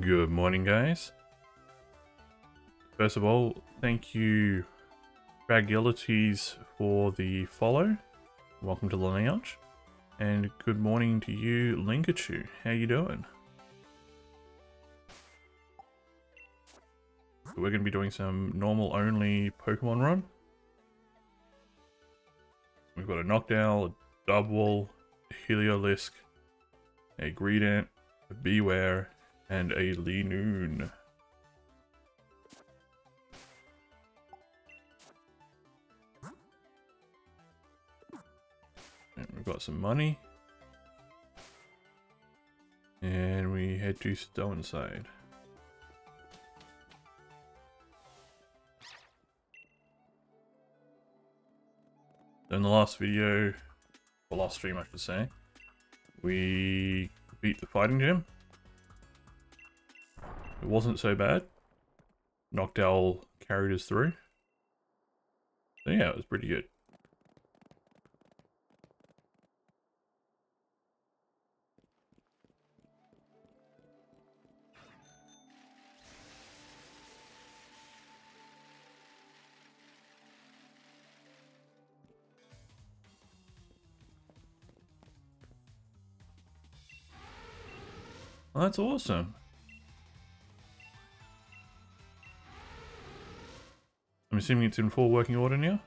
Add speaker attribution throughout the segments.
Speaker 1: Good morning, guys. First of all, thank you, Fragilities, for the follow. Welcome to the lounge. And good morning to you, Linkachu. How you doing? We're going to be doing some normal only Pokemon run. We've got a Noctowl, a Dubwool, a Heliolisk, a Greedent, a Bewear, and a Linoone. And we've got some money. And we head to Stow-on-Side. In the last video, or last stream I should say, we beat the fighting gym. It wasn't so bad. Noctowl carried us through. So yeah, it was pretty good. That's awesome. I'm assuming it's in full working order now?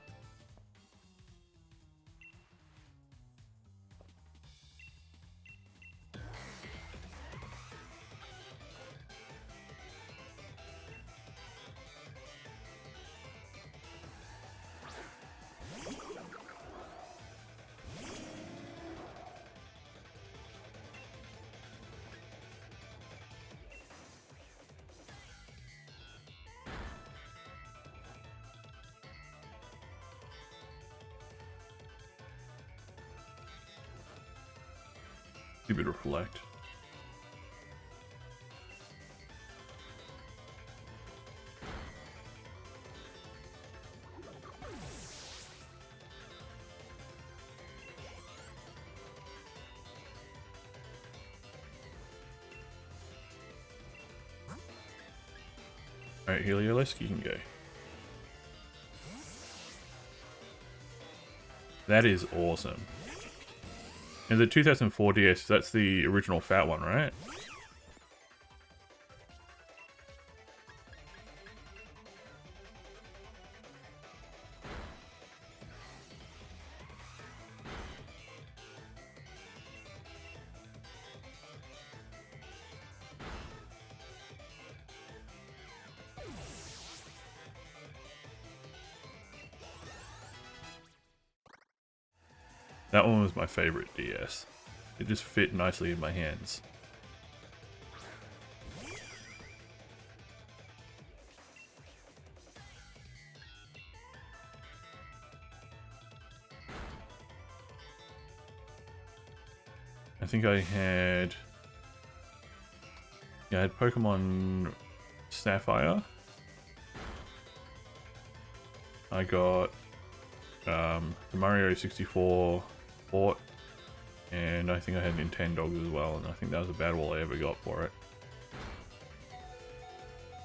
Speaker 1: Give. Alright, Heliolisk, you can go. That is awesome. And the 2004 DS, that's the original fat one, right? My favorite DS. It just fit nicely in my hands. I think I had... Yeah, I had Pokemon Sapphire. I got um, the Mario 64 and I think I had Nintendogs as well, and I think that was about all I ever got for it.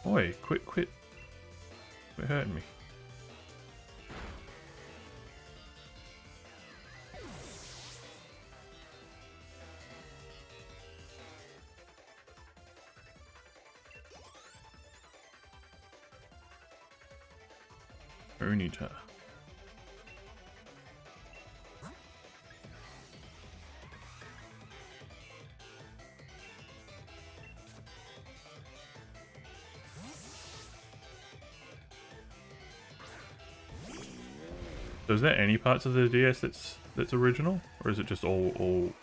Speaker 1: Oi, quit, quit. Quit hurting me. Onita. So is there any parts of the DS that's that's original, or is it just all all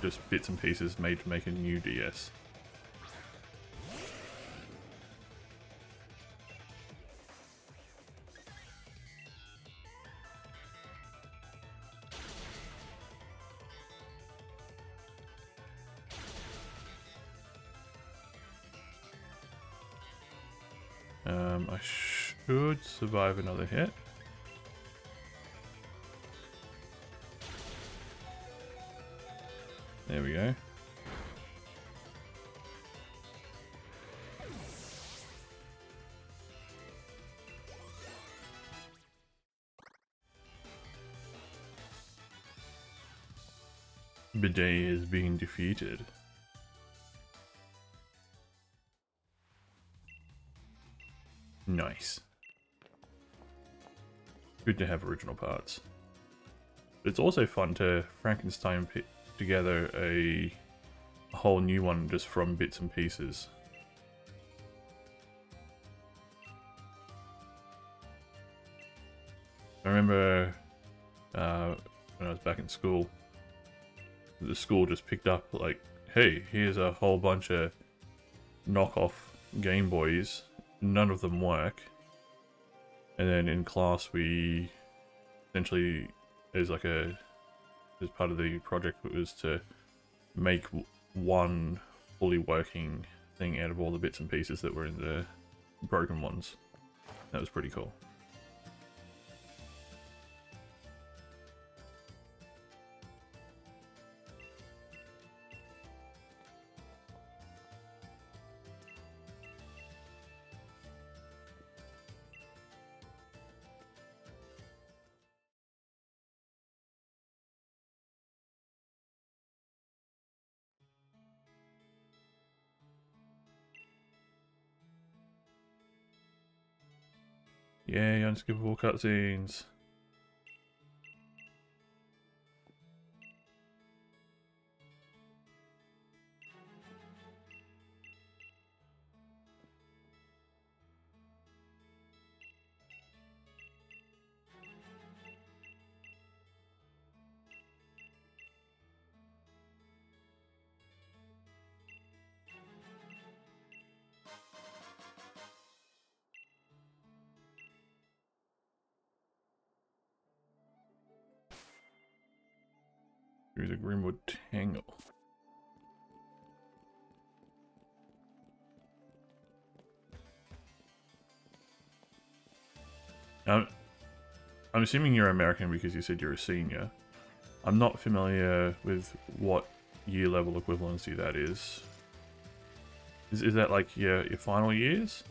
Speaker 1: just bits and pieces made to make a new DS? Um, I should survive another hit. Bidet is being defeated. Nice. Good to have original parts. But It's also fun to Frankenstein put together a, a whole new one just from bits and pieces. I remember uh, when I was back in school, the school just picked up like, hey, here's a whole bunch of knockoff Game Boys. None of them work. And then in class we essentially, as like a, as part of the project was to make one fully working thing out of all the bits and pieces that were in the broken ones. That was pretty cool. Yay, unskippable cutscenes. Assuming you're American because you said you're a senior. I'm not familiar with what year level equivalency that is. Is, is that like your, your final years?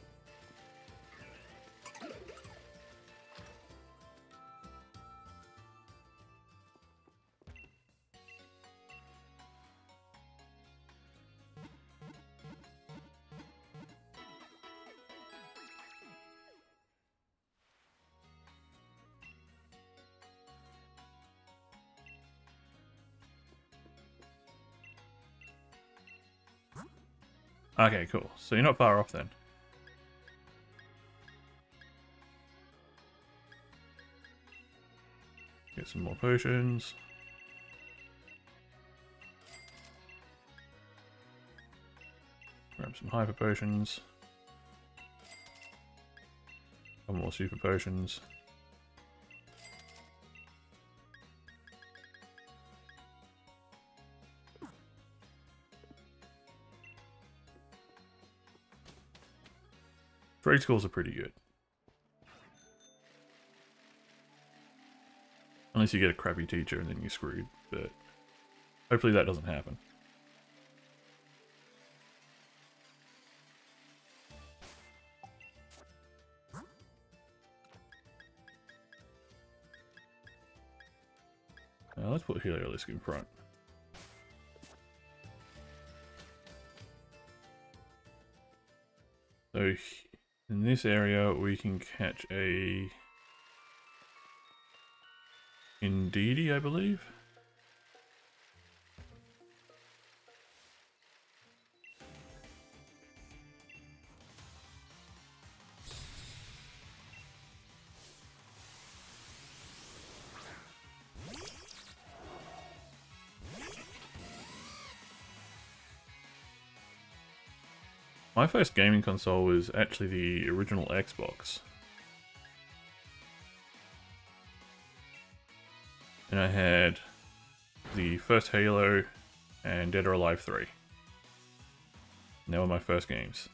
Speaker 1: Okay, cool. So you're not far off then. Get some more potions. Grab some hyper potions. Some more super potions. Trade schools are pretty good. Unless you get a crappy teacher and then you're screwed, but hopefully that doesn't happen. Now let's put Heliolisk in front. So in this area, we can catch a Indeedee, I believe. My first gaming console was actually the original Xbox. And I had the first Halo and Dead or Alive 3. They were my first games.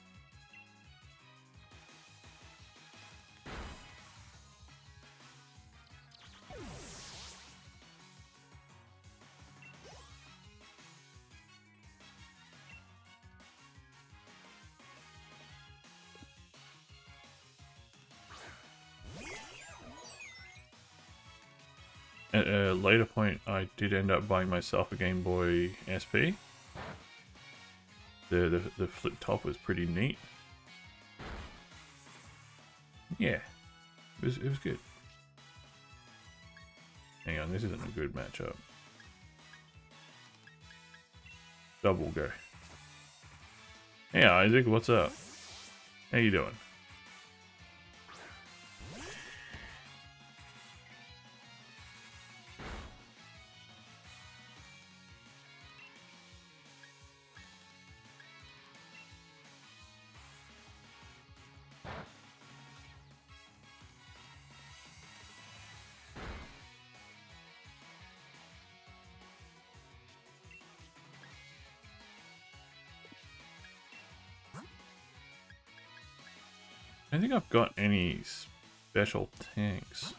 Speaker 1: Did end up buying myself a Game Boy SP. The, the, the flip top was pretty neat. Yeah, it was, it was good. Hang on, this isn't a good matchup. Double go. Hey Isaac, what's up? How you doing? Don't think I've got any special tanks.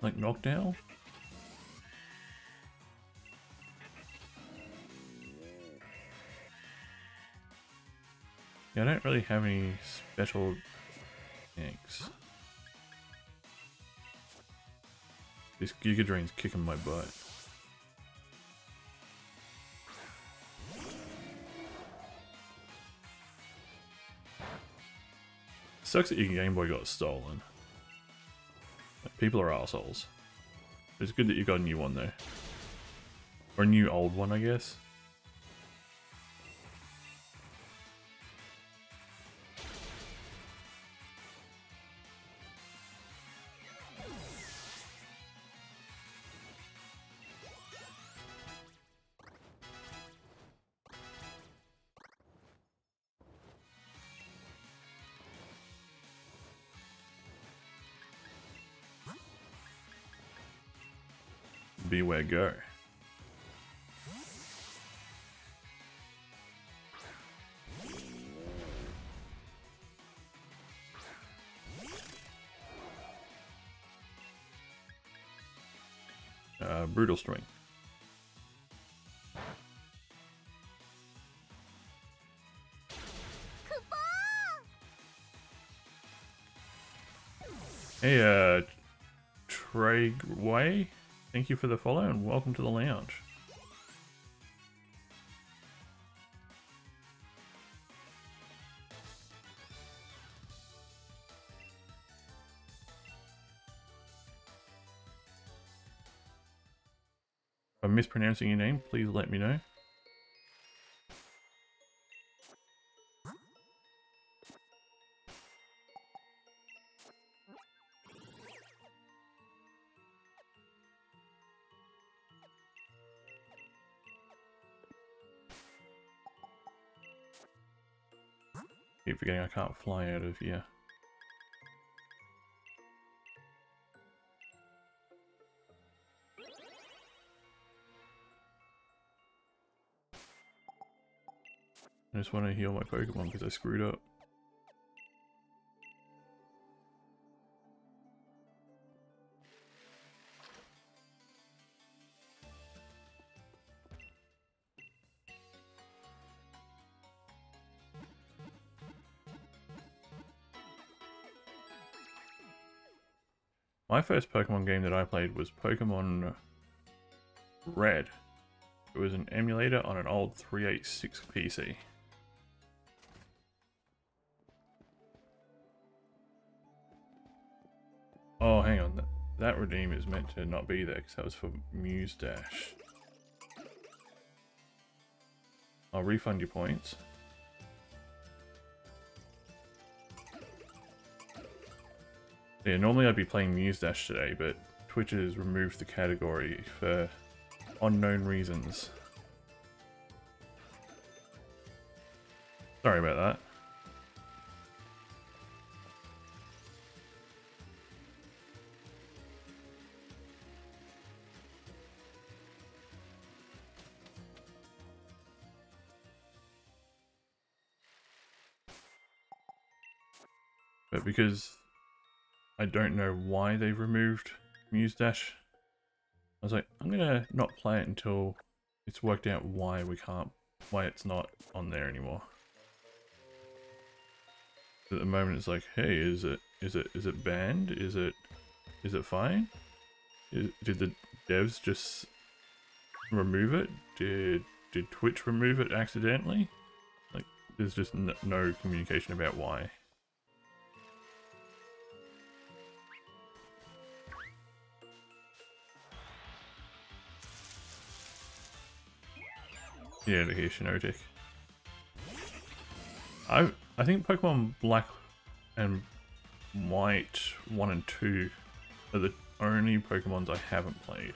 Speaker 1: Like Noctowl? Yeah, I don't really have any special tanks. This Giga Drain's kicking my butt. Sucks that your Game Boy got stolen. People are assholes. It's good that you got a new one though. Or a new old one, I guess. Go. Uh, brutal string. Hey, uh, Trey Way? Thank you for the follow and welcome to the lounge. If I'm mispronouncing your name, please let me know. I can't fly out of here. I just want to heal my Pokemon because I screwed up. My first Pokemon game that I played was Pokemon Red. It was an emulator on an old 386 PC. Oh, hang on. That, redeem is meant to not be there because that was for Muse Dash. I'll refund your points. Yeah, normally I'd be playing Muse Dash today, but Twitch has removed the category for unknown reasons. Sorry about that. But because I don't know why they've removed Muse Dash. I was like, I'm gonna not play it until it's worked out why we can't, why it's not on there anymore. At the moment, it's like, hey, is it is it is it banned? Is it is it fine? Is, did the devs just remove it? Did did Twitch remove it accidentally? Like, there's just no, no communication about why. Yeah, here, Shinotic. I I think Pokemon Black and White 1 and 2 are the only Pokemons I haven't played.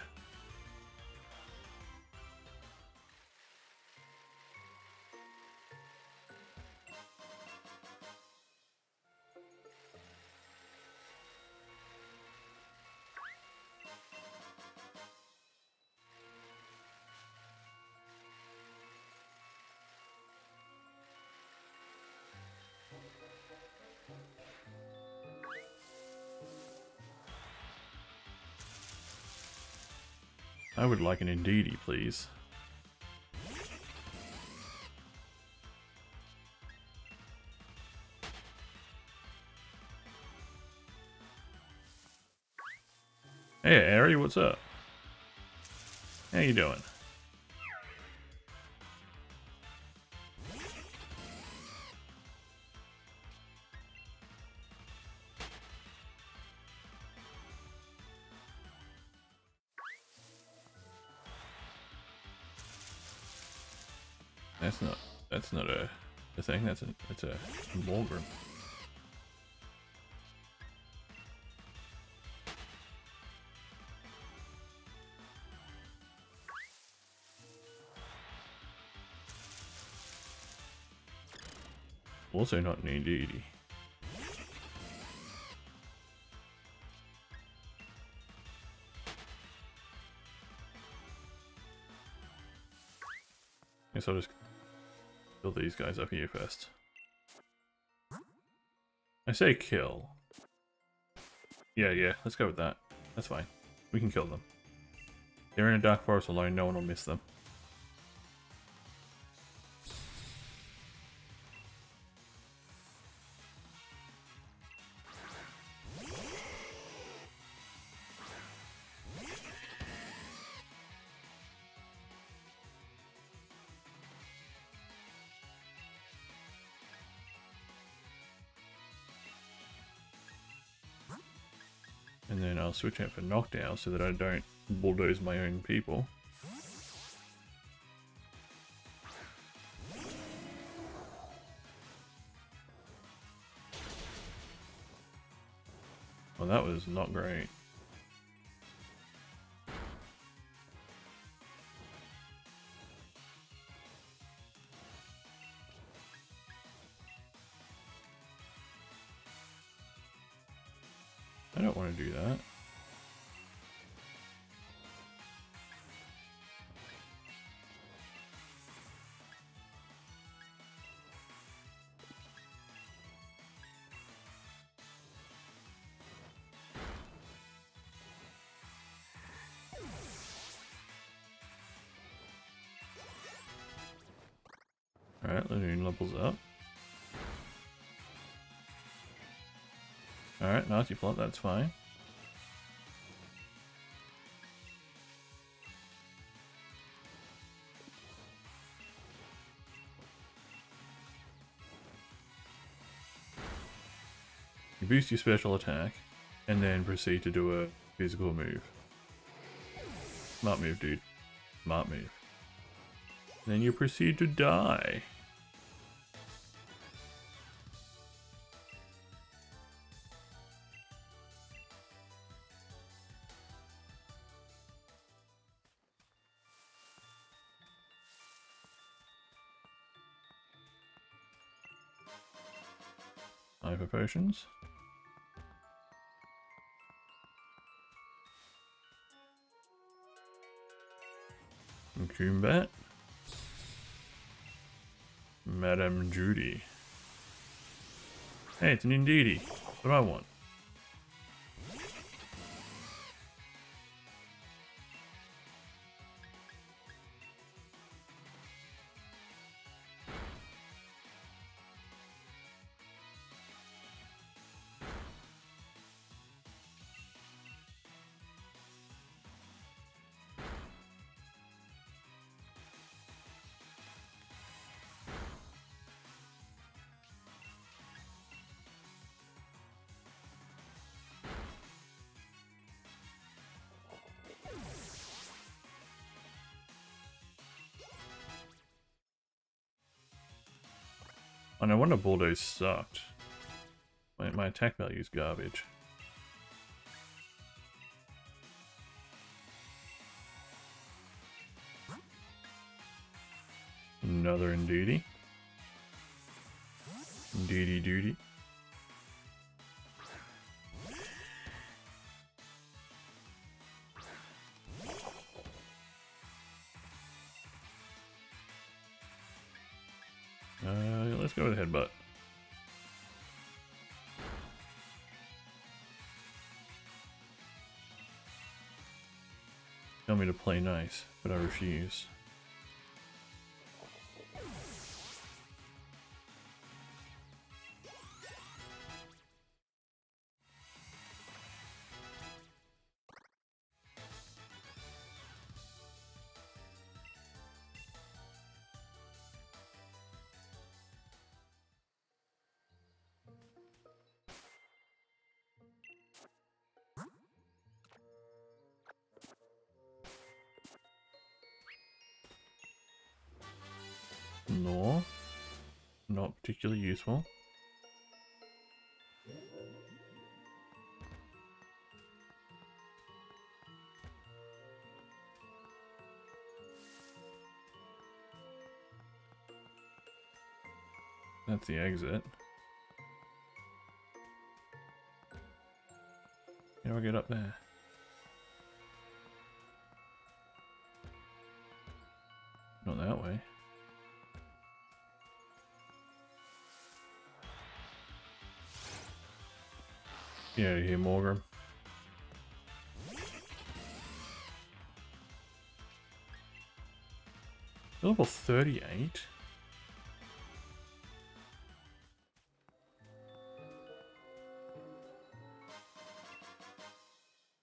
Speaker 1: Would like an Indeedee, please. Hey, Ari, what's up? How you doing? A thing, that's a that's a Morgrem. Also not an Indeedee. Guess I'll just kill these guys up here first. I say kill. Yeah, yeah, let's go with that. That's fine. We can kill them. They're in a dark forest alone, no one will miss them. Switch out for Noctowl so that I don't bulldoze my own people. Well, that was not great. Alright, Nasty Plot, that's fine. You boost your special attack, and then proceed to do a physical move. Smart move, dude. Smart move. Then you proceed to die. Potions. Combat. Madame Judy. Hey, it's an Indeedee. What do I want? Oh no wonder Bulldoze sucked. My, my attack value is garbage. Another Indeedee. Indeedee duty. Tell me to play nice, but I refuse. Particularly useful. That's the exit. How do I get up there? Out of here, Morgan. Level 38?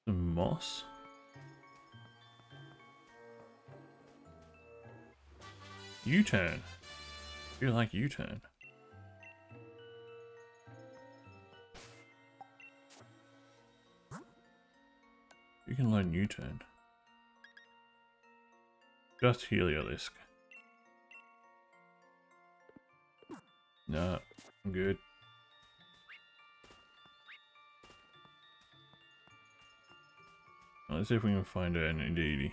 Speaker 1: The moss? U-turn. You like U-turn. You U-turn. Just Heliolisk. No, I'm good. Let's see if we can find an Indeedee.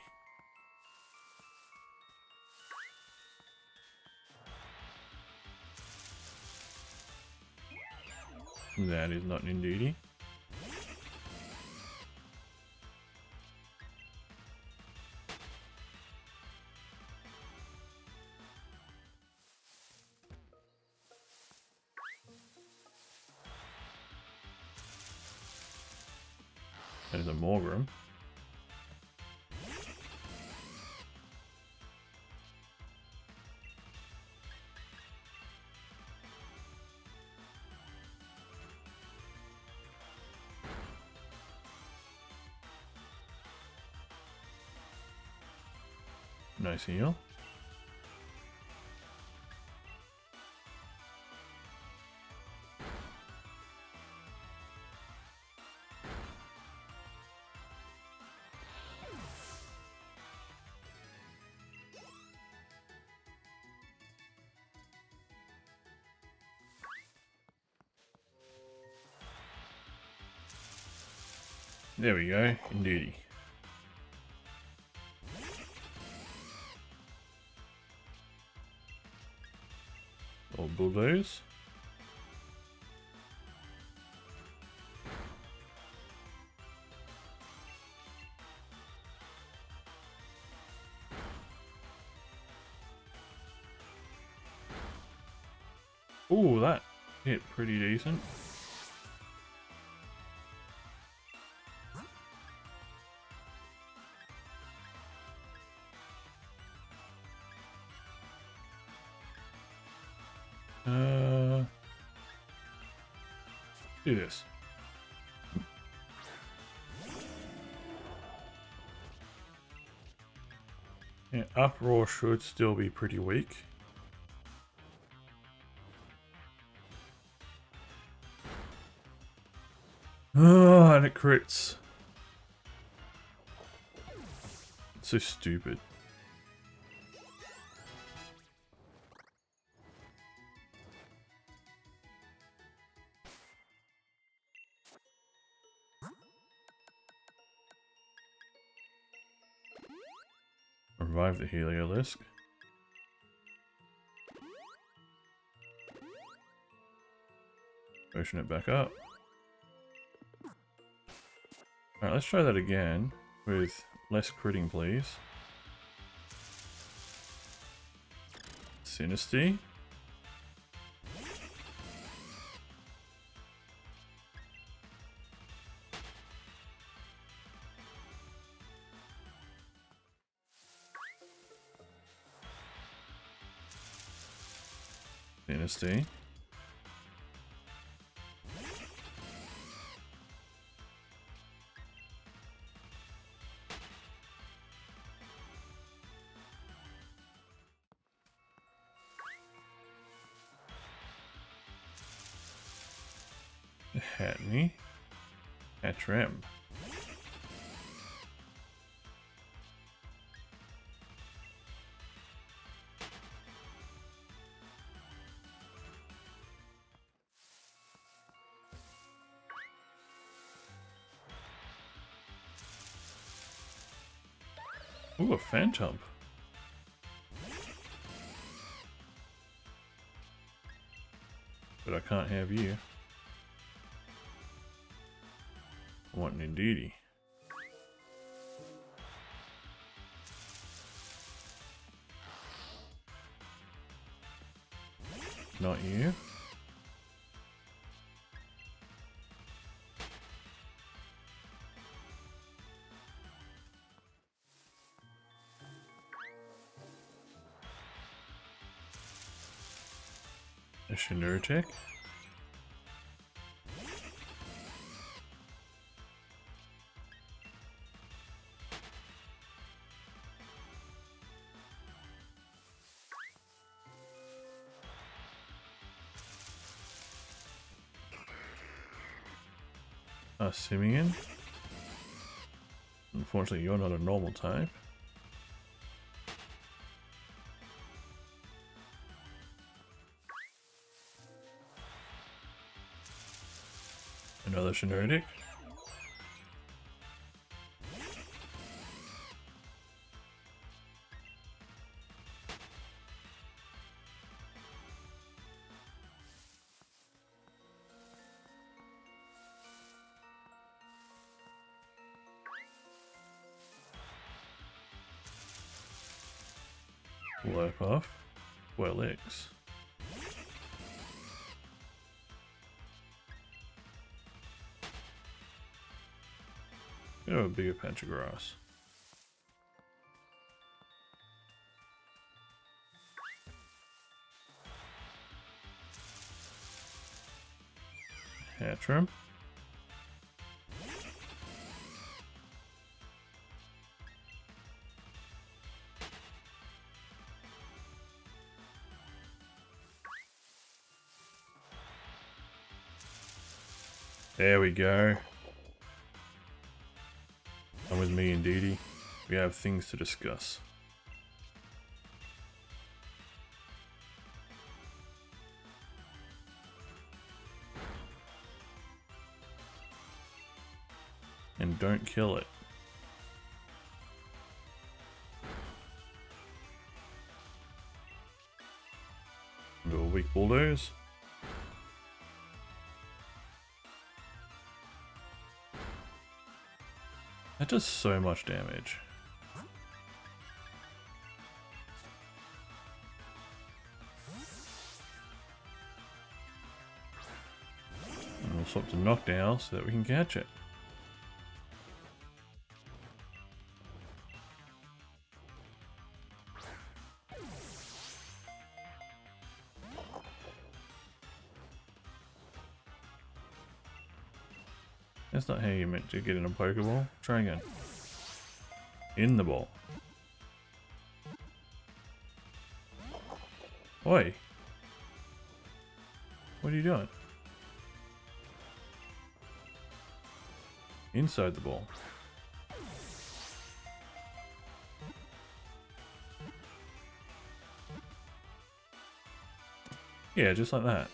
Speaker 1: That is not an Indeedee. Nice heal. There we go, Indeedee. Old bulldoze. Ooh, that hit pretty decent. Do this. Uproar should still be pretty weak. Oh, and it crits. It's so stupid. Revive the Heliolisk. Motion it back up. Alright, let's try that again with less critting, please. Sinistea. Dynasty. Hatenna. Hattrem. Ooh, a Phantump. But I can't have you. I want an. Not you. A Shiinotic. A Simeon. Unfortunately, you're not a normal type. Shiinotic. Wipe off. Well, X. You know, a bigger patch of grass. Hattrem. There we go. We have things to discuss. And don't kill it. A weak bulldoze. That does so much damage. Swap to knockdown so that we can catch it. That's not how you meant to get in a Pokeball. Try again. In the ball. Oi. What are you doing? inside the ball. Yeah, just like that.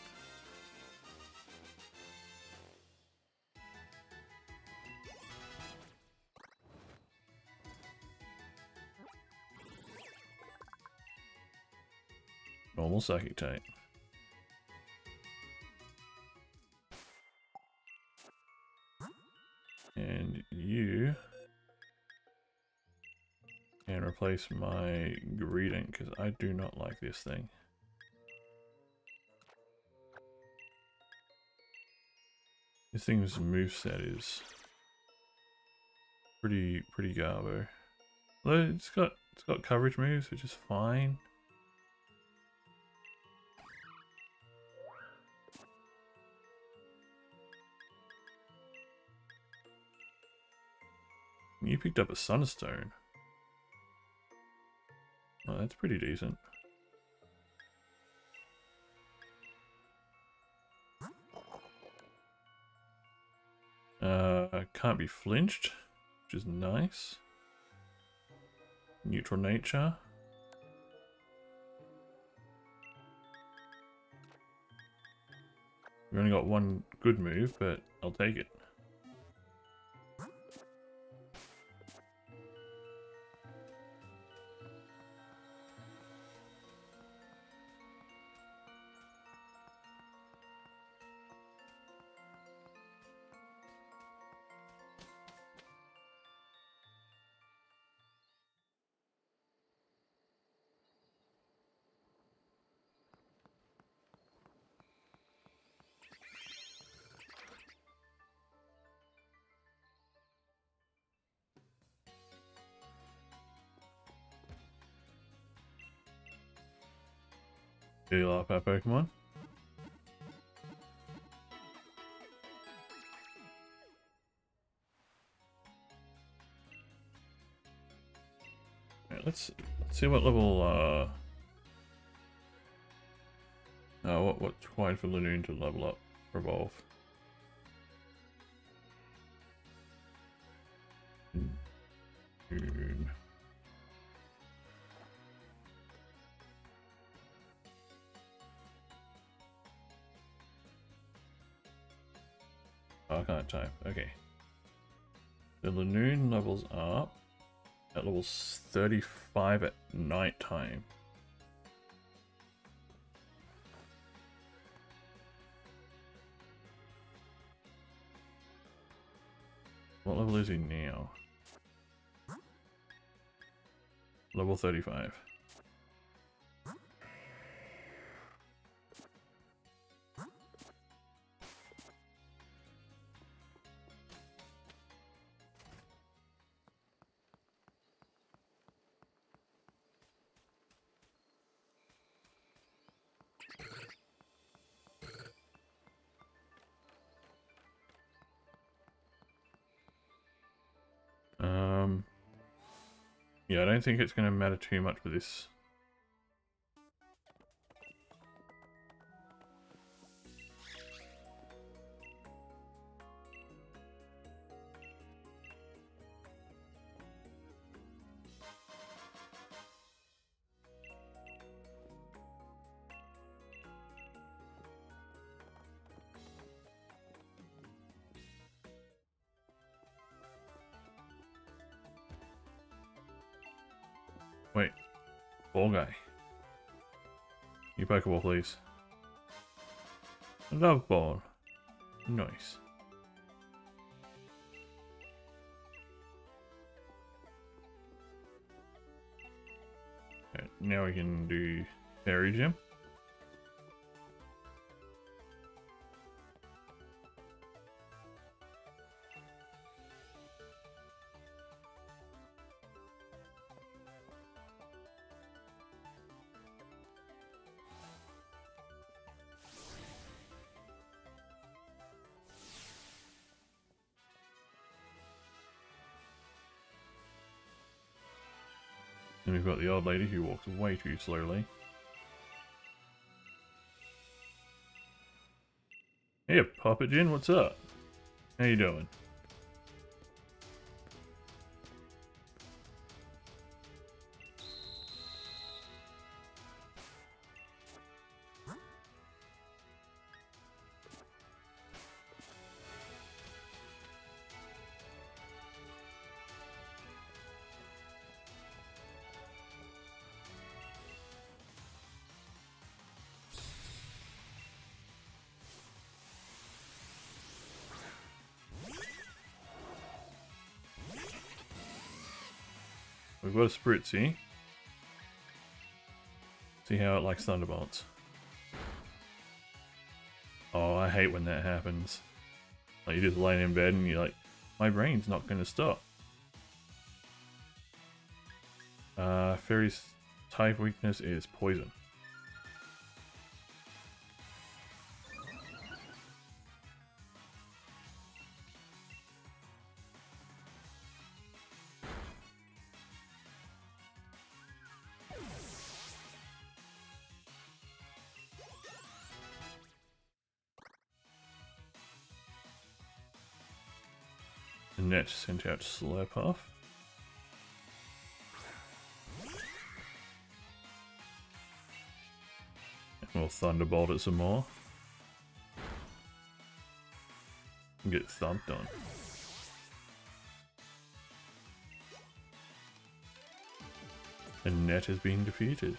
Speaker 1: Normal Psychic Type. Replace my Greedent because I do not like this thing. This thing's moveset is pretty pretty garbo. Although it's got it's got coverage moves, which is fine. You picked up a Sunstone. Oh, that's pretty decent. Uh, can't be flinched, which is nice. Neutral nature. We only got one good move, but I'll take it. Heal up our Pokemon. Right, let's, let's see what level uh uh, what what's required for Linoone to level up, evolve. Arcanine type. Okay. The Linoone levels up at level 35 at night time. What level is he now? Level 35. Yeah, I don't think it's going to matter too much for this. Please. Love ball. Nice. Now we can do Fairy Gym. Old lady who walks way too slowly. Hey, Papa Jin, what's up? How you doing? We've got a Spritzee. See how it likes Thunderbolts. Oh, I hate when that happens. Like, you're just laying in bed and you're like, my brain's not going to stop. Uh, Fairy's type weakness is poison. Sent out Slurpuff. And we'll Thunderbolt it some more. And get thumped on. Annette has been defeated.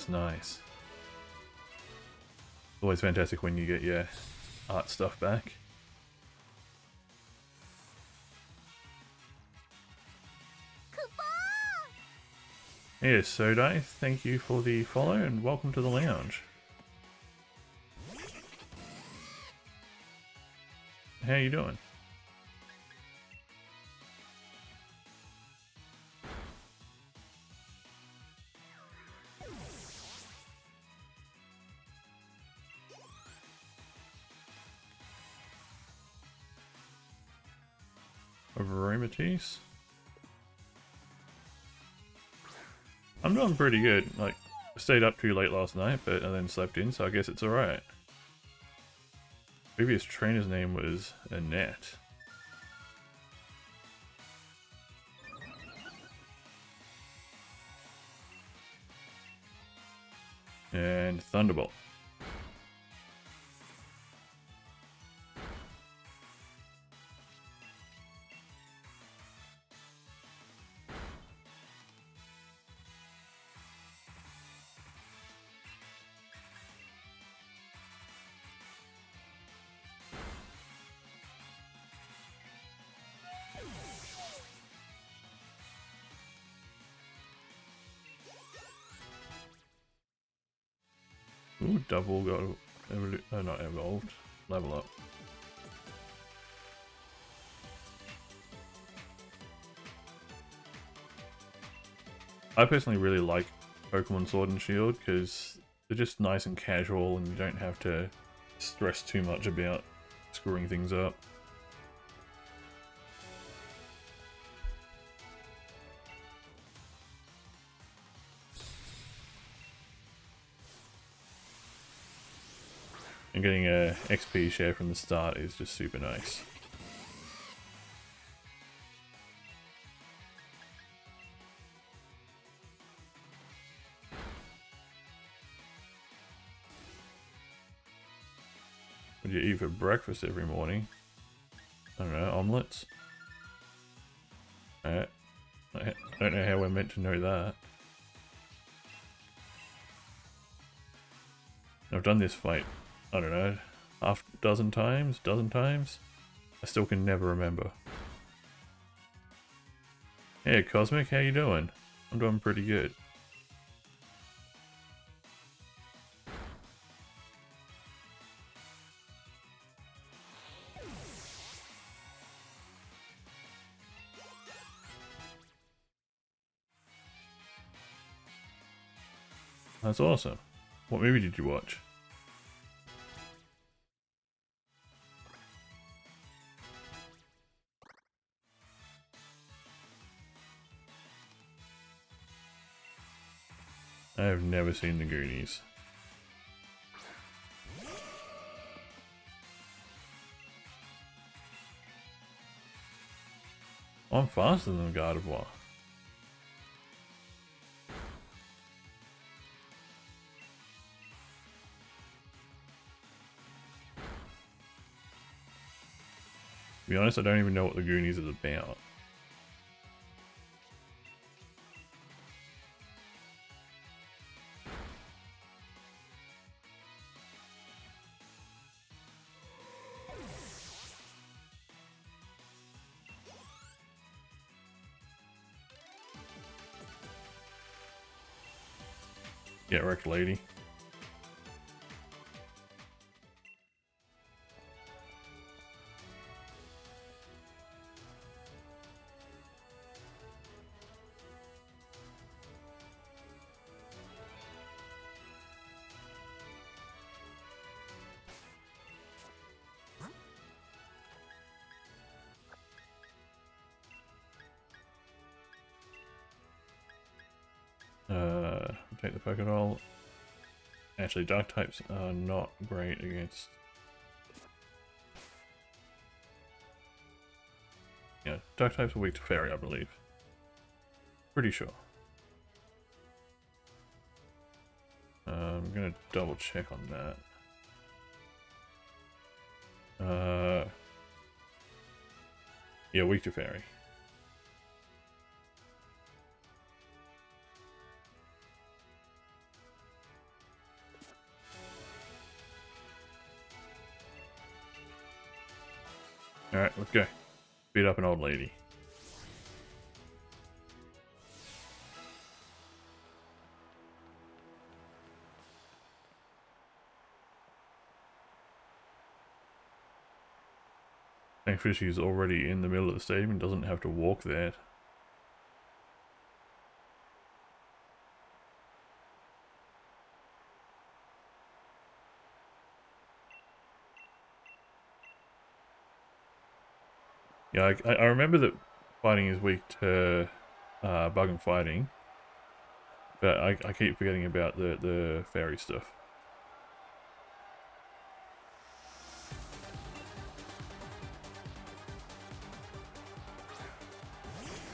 Speaker 1: That's nice. Always fantastic when you get your art stuff back. Yes, Sodai, thank you for the follow and welcome to the lounge. How you doing? Matisse. I'm doing pretty good. Like, I stayed up too late last night, but and then slept in, so I guess it's alright. Previous trainer's name was Annette. And Thunderbolt. Double got uh, not evolved, level up. I personally really like Pokemon Sword and Shield because they're just nice and casual and you don't have to stress too much about screwing things up. And getting a XP share from the start is just super nice. What do you eat for breakfast every morning? I don't know, omelets? Eh, I don't know how we're meant to know that. I've done this fight I don't know, half dozen times, dozen times. I still can never remember. Hey Cosmic, how you doing? I'm doing pretty good. That's awesome. What movie did you watch? Seen the Goonies. I'm faster than War. To be honest, I don't even know what the Goonies is about. Lady. Actually, Dark types are not great against... Yeah, Dark types are weak to Fairy, I believe. Pretty sure. Uh, I'm gonna double check on that. Uh, yeah, weak to Fairy. Go. Beat up an old lady. Thankfully she's already in the middle of the stadium and doesn't have to walk there. Yeah, I, I remember that fighting is weak to uh, bug and fighting. But I, I keep forgetting about the, the fairy stuff.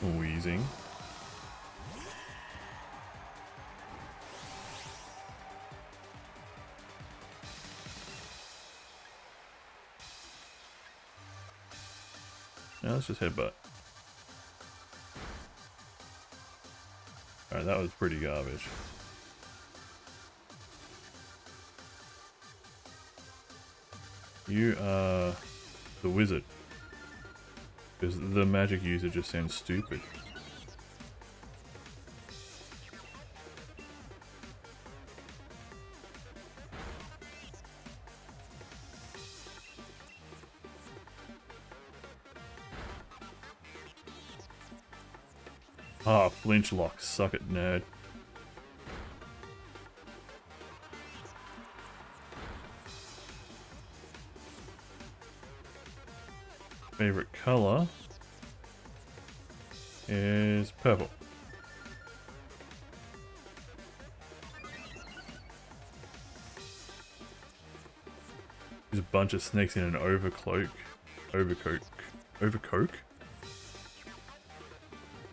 Speaker 1: Weezing. Let's just headbutt. Alright, that was pretty garbage. You are the wizard. Because the magic user just sounds stupid. Ah, flinch lock. Suck it, nerd. Favorite color is purple. There's a bunch of snakes in an overcloak. Overcoat. Overcoat?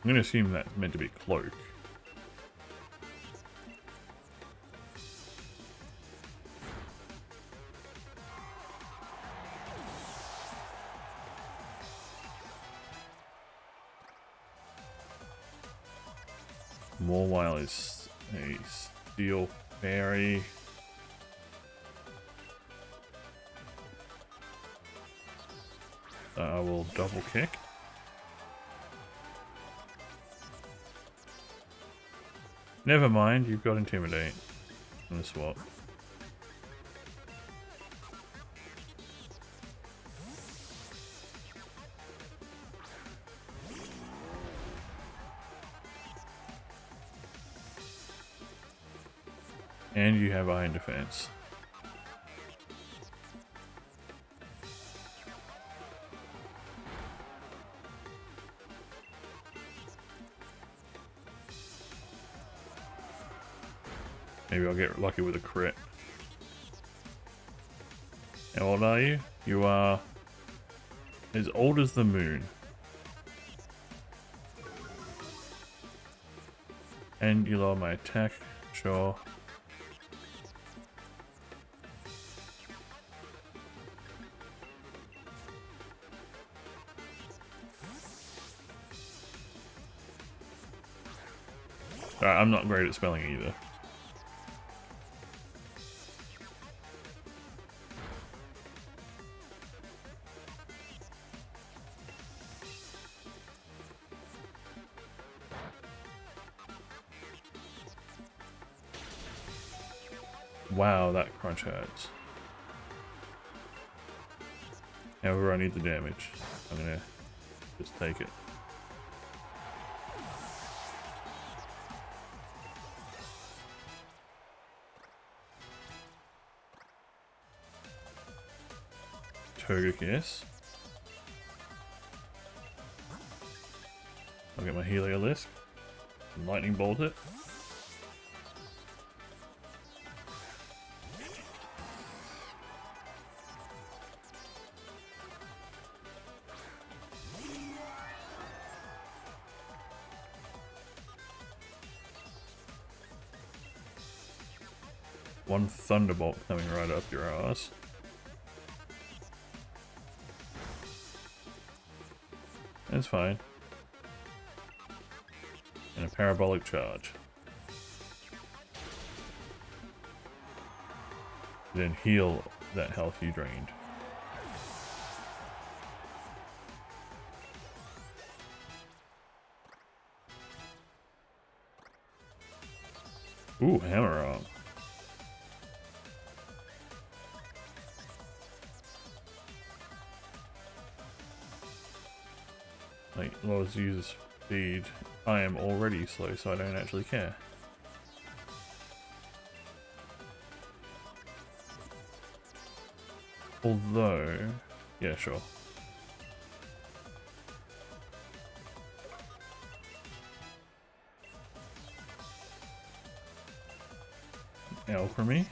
Speaker 1: I'm going to assume that's meant to be cloak. Mawile is a steel fairy. I will double kick. Never mind, you've got Intimidate on the swap. And you have Iron Defense. Maybe I'll get lucky with a crit. How old are you? You are as old as the moon. And you lower my attack, sure. I'm not great at spelling either. Hurts. However, I need the damage. I'm gonna just take it. Togekiss. I'll get my Heliolisk. Lightning Bolt it. Thunderbolt coming right up your ass. It's fine. And a parabolic charge. Then heal that health you drained. Ooh, hammer arm. Like, lowers user speed. I am already slow, so I don't actually care. Although, yeah, sure. Alcremie.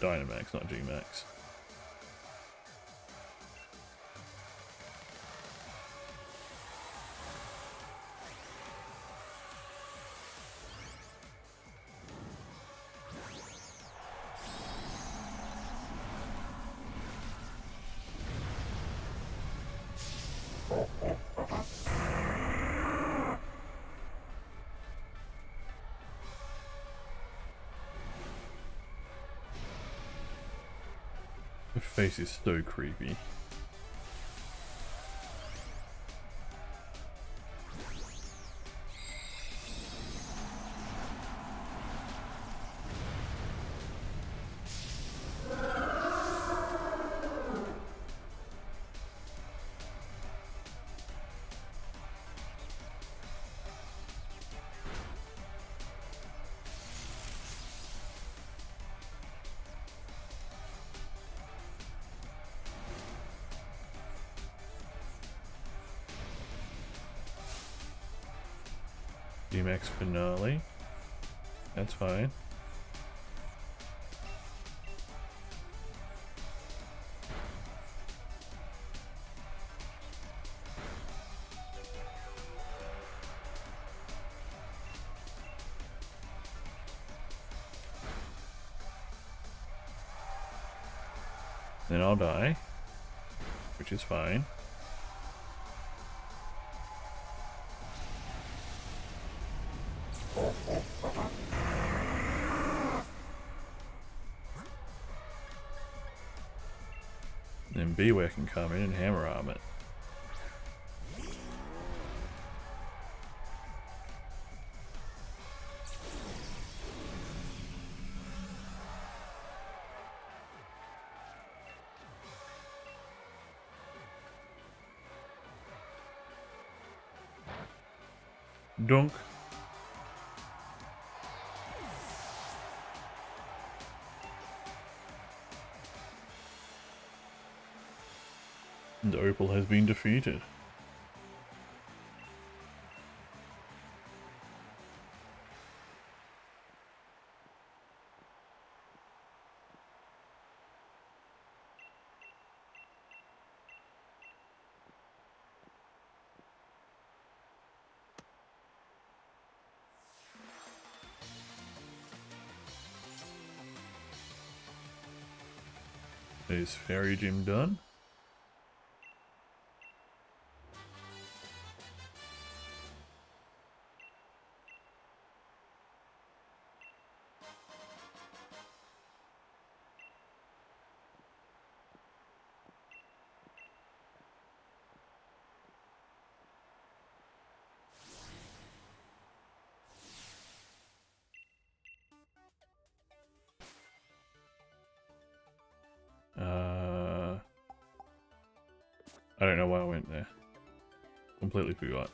Speaker 1: Dynamax, not Gmax. Face is so creepy. Finale. That's fine. Then I'll die, which is fine. Then Bewear can come in and hammer arm it. Dunk. Opal has been defeated. Is Fairy Gym done? There. Completely forgot.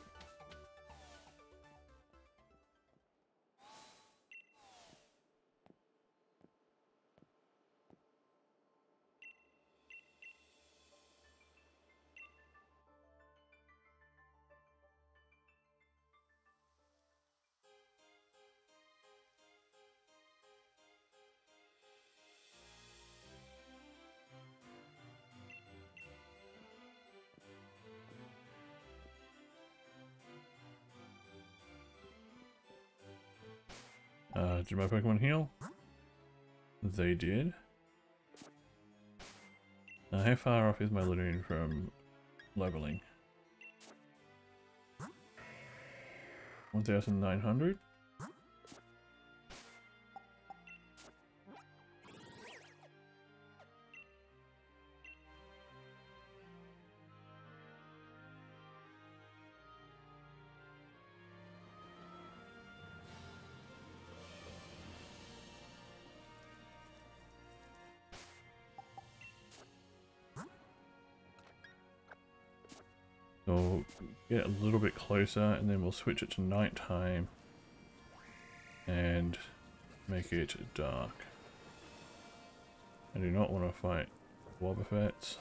Speaker 1: Did my Pokemon heal? They did. Now, how far off is my Linoone from leveling? 1,900? Closer and then we'll switch it to nighttime and make it dark. I do not want to fight Wobbuffets.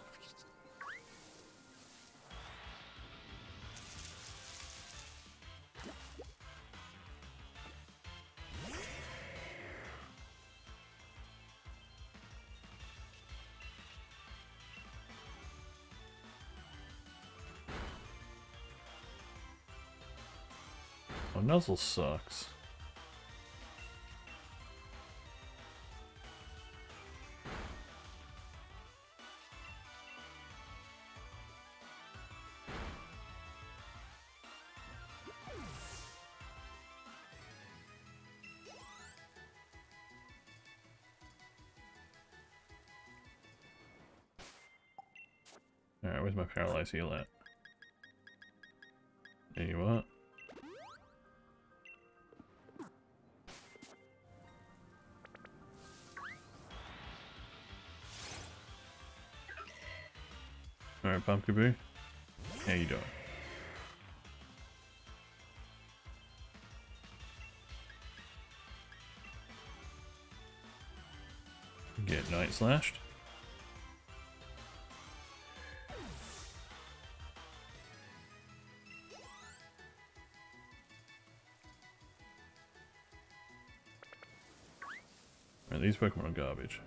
Speaker 1: Nuzzle sucks. Alright, where's my paralyzed heal at? Pumpkaboo. How you doing? Get Night Slashed. Right, these Pokemon are garbage.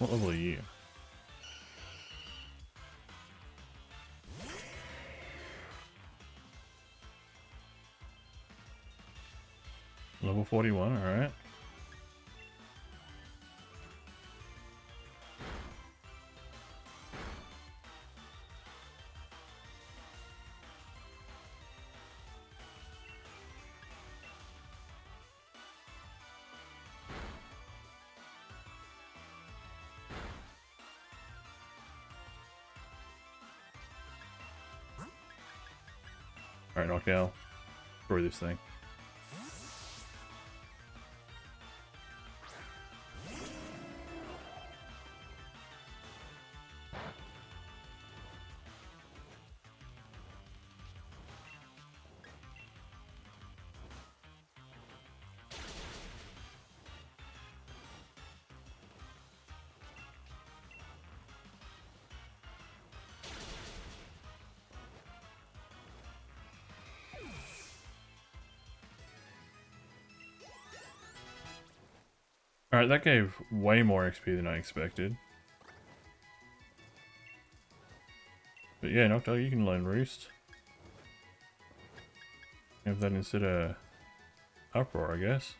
Speaker 1: What level are you? Level 41, alright. Alright, Knockout. Destroy this thing. Alright, that gave way more XP than I expected. But yeah, Noctowl, you can learn Roost. Have that instead of Uproar, I guess.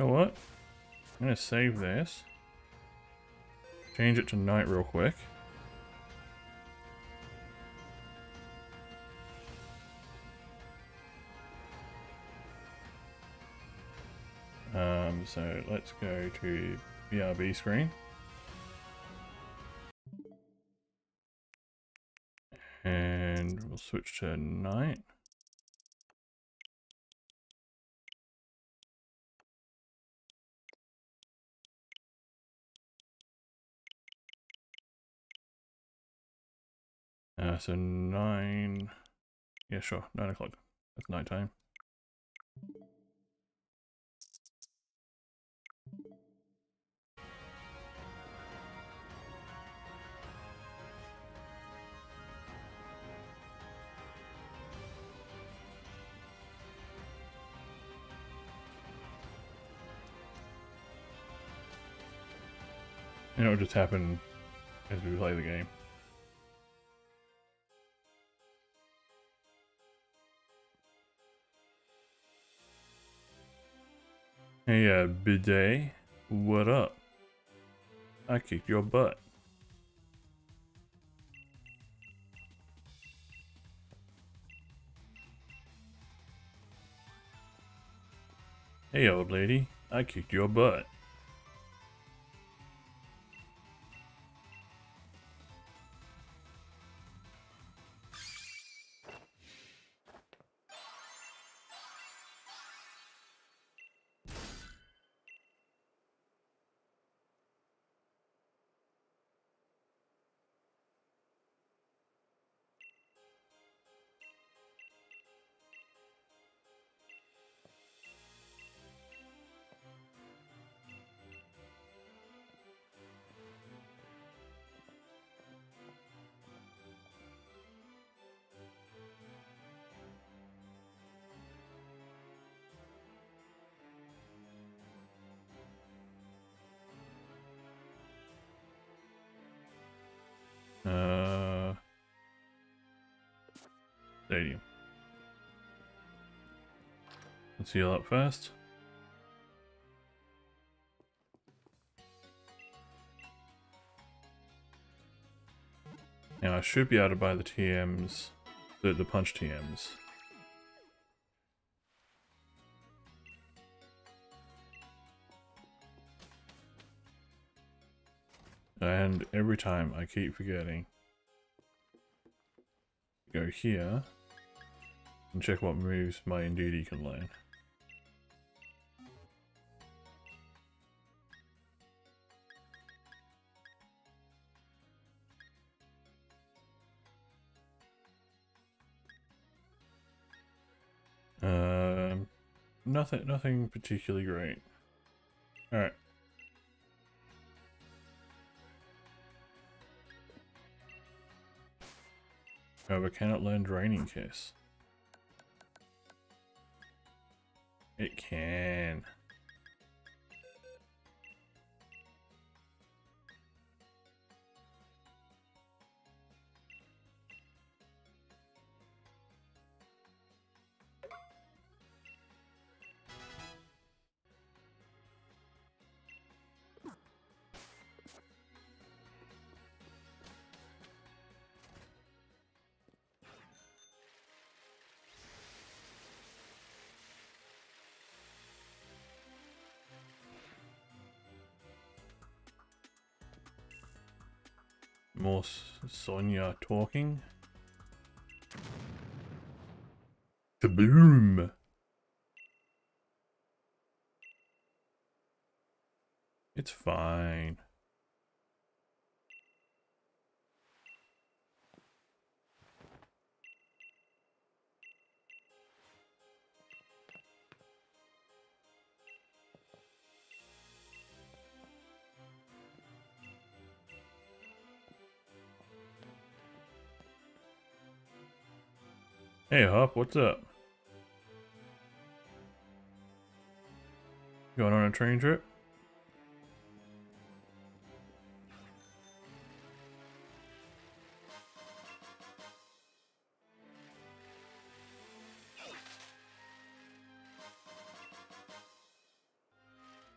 Speaker 1: You know what? I'm going to save this. Change it to night real quick. Um, so let's go to BRB screen. And we'll switch to night. So nine, yeah, sure, nine o'clock. That's night time. And it will just happen as we play the game. Hey, uh, Bede, what up? I kicked your butt. Hey, old lady, I kicked your butt. Let's heal up first. Now I should be able to buy the TMs, the, the punch TMs. And every time I keep forgetting. Go here and check what moves my Indeedee can learn. Nothing, nothing particularly great. All right. However, cannot learn Draining Kiss. It can. Sonia talking. Kaboom! It's fine. Hey Hop, what's up? Going on a train trip?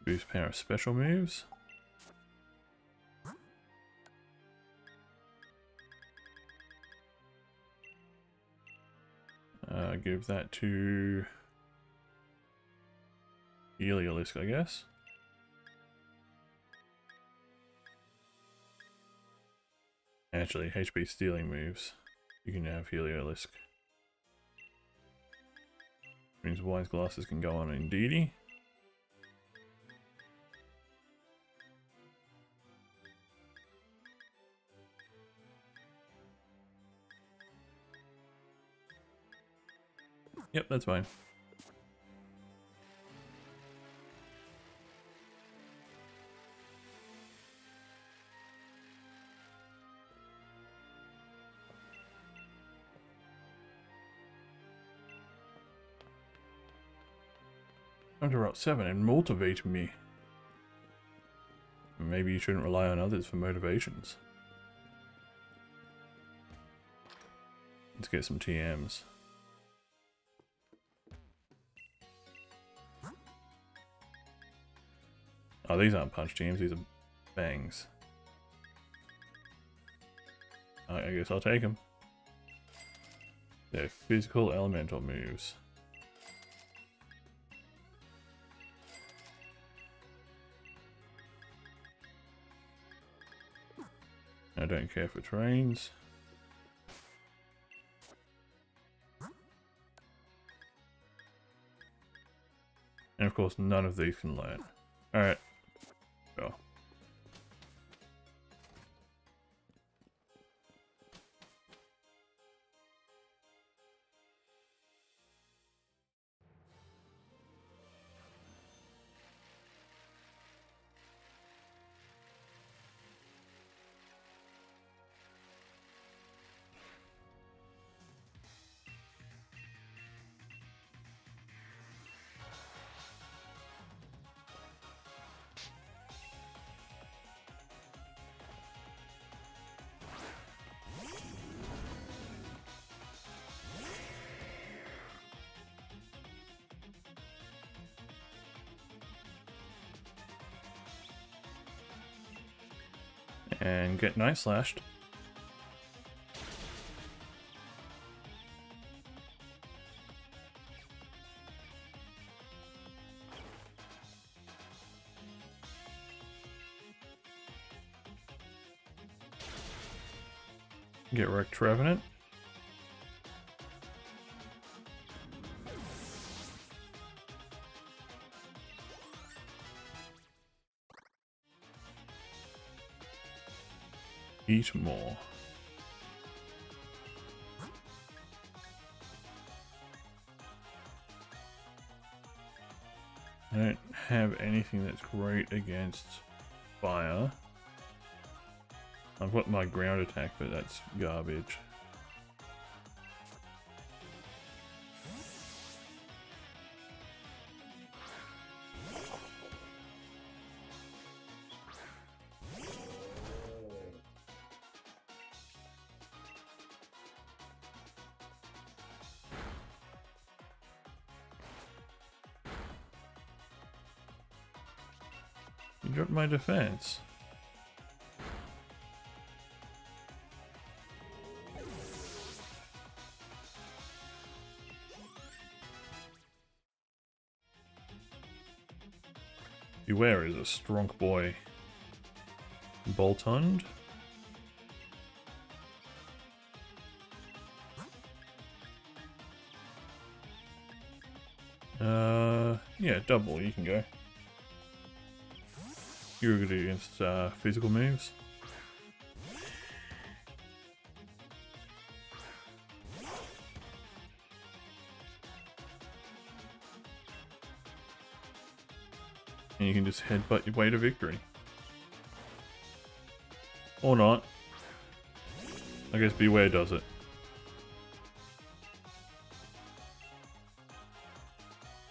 Speaker 1: Boost power special moves. that to Heliolisk, I guess. Actually, HP stealing moves. You can have Heliolisk. Means wise glasses can go on Indeedee. Yep, that's fine. To Route 7 and motivate me. Maybe you shouldn't rely on others for motivations. Let's get some TMs. Oh, these aren't punch TMs, these are bangs. I guess I'll take them. They're physical elemental moves. I don't care if it rains. And of course, none of these can learn. Alright. Get night slashed. Get wrecked Revenant. Eat more. I don't have anything that's great against fire. I've got my ground attack, but that's garbage. Defense. Bewear is a strong boy. Boltund? Uh, yeah, double, you can go. You're good against uh, physical moves. And you can just headbutt your way to victory. Or not. I guess Bewear does it.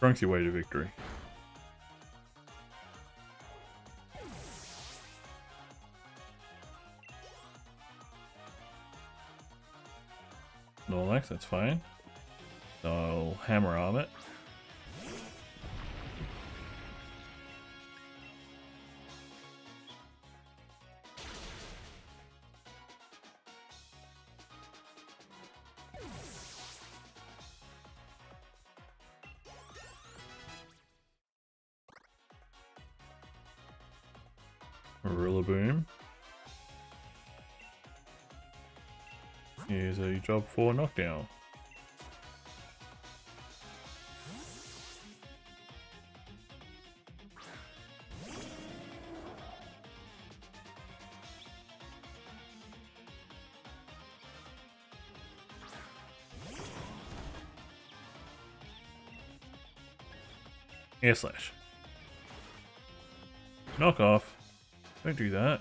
Speaker 1: Drunk's your way to victory. That's fine. So I'll hammer arm it. Job for knockdown. Air slash. Knock off. Don't do that.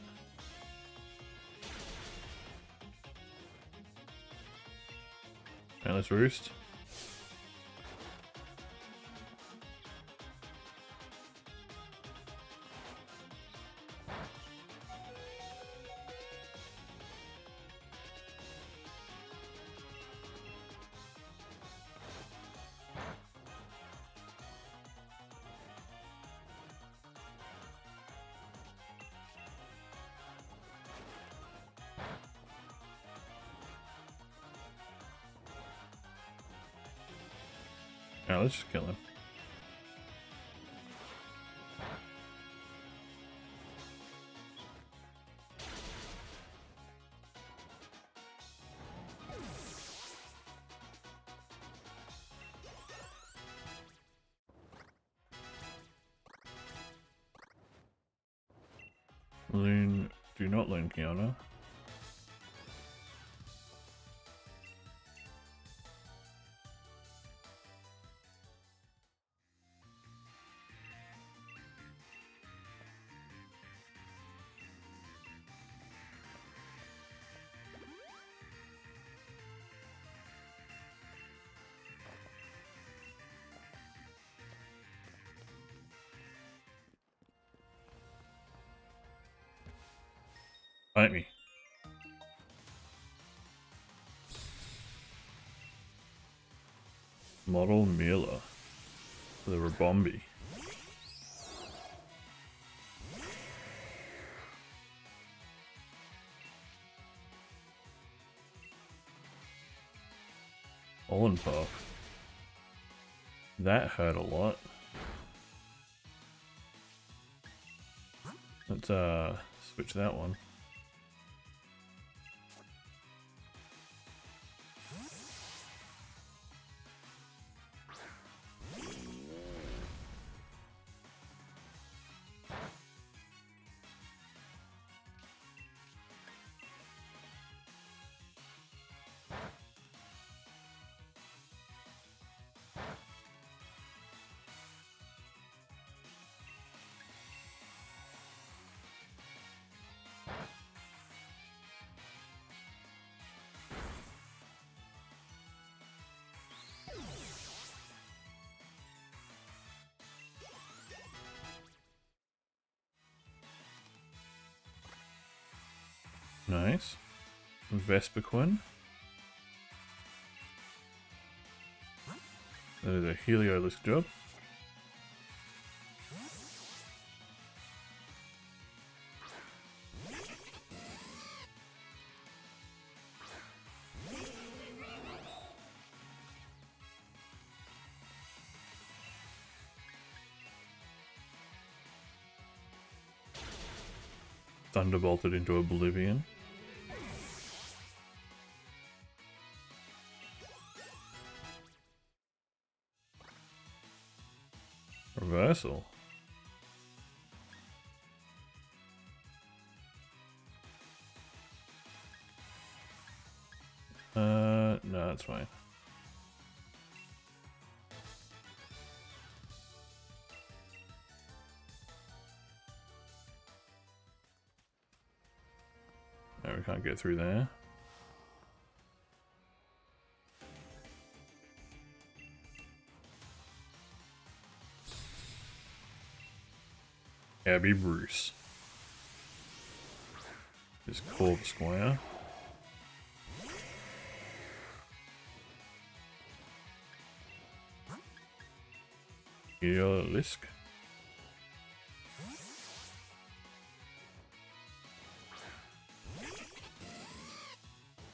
Speaker 1: Roost. Do not Fight me. Model Mila. The Ribombee. Olin Puff. That hurt a lot. Let's uh switch that one. Vespiquen. That is a Heliolisk job. Thunderbolted into oblivion. Reversal. Uh, no, that's fine. No, we can't get through there. Abby Bruce. This Corvisquire. Lisk.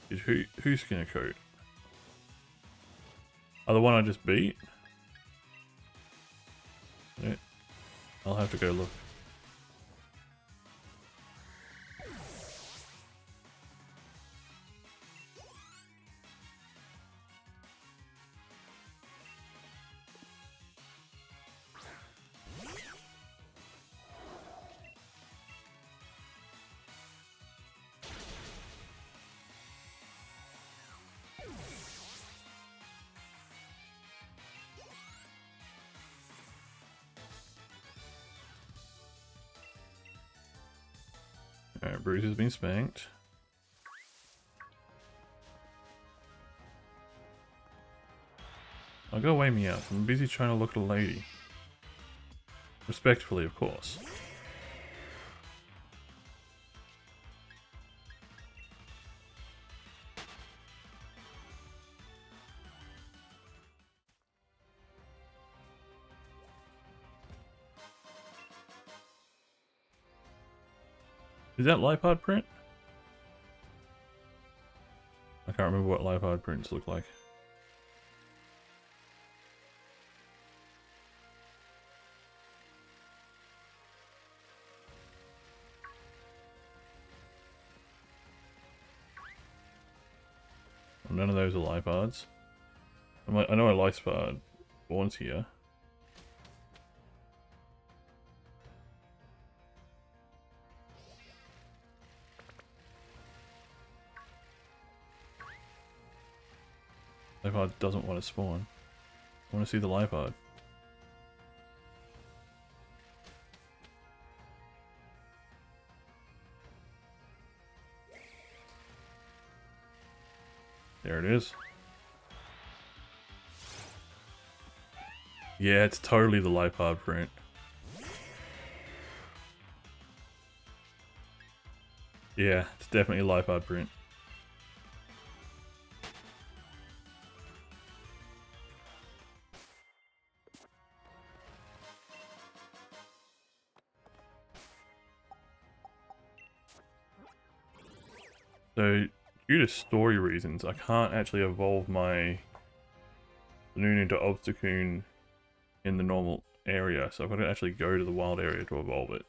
Speaker 1: Is who who's gonna coat? Oh, the one I just beat? I'll have to go look. Been spanked. I'll go away, Meow. I'm busy trying to look at a lady. Respectfully, of course. That Liepard print? I can't remember what Liepard prints look like. None of those are Liepards. I know a Liepard spawns here. Doesn't want to spawn. I want to see the Liepard. There it is. Yeah, it's totally the Liepard print. Yeah, it's definitely a print. Due to story reasons, I can't actually evolve my Linoone into Obstagoon in the normal area, so I've got to actually go to the wild area to evolve it.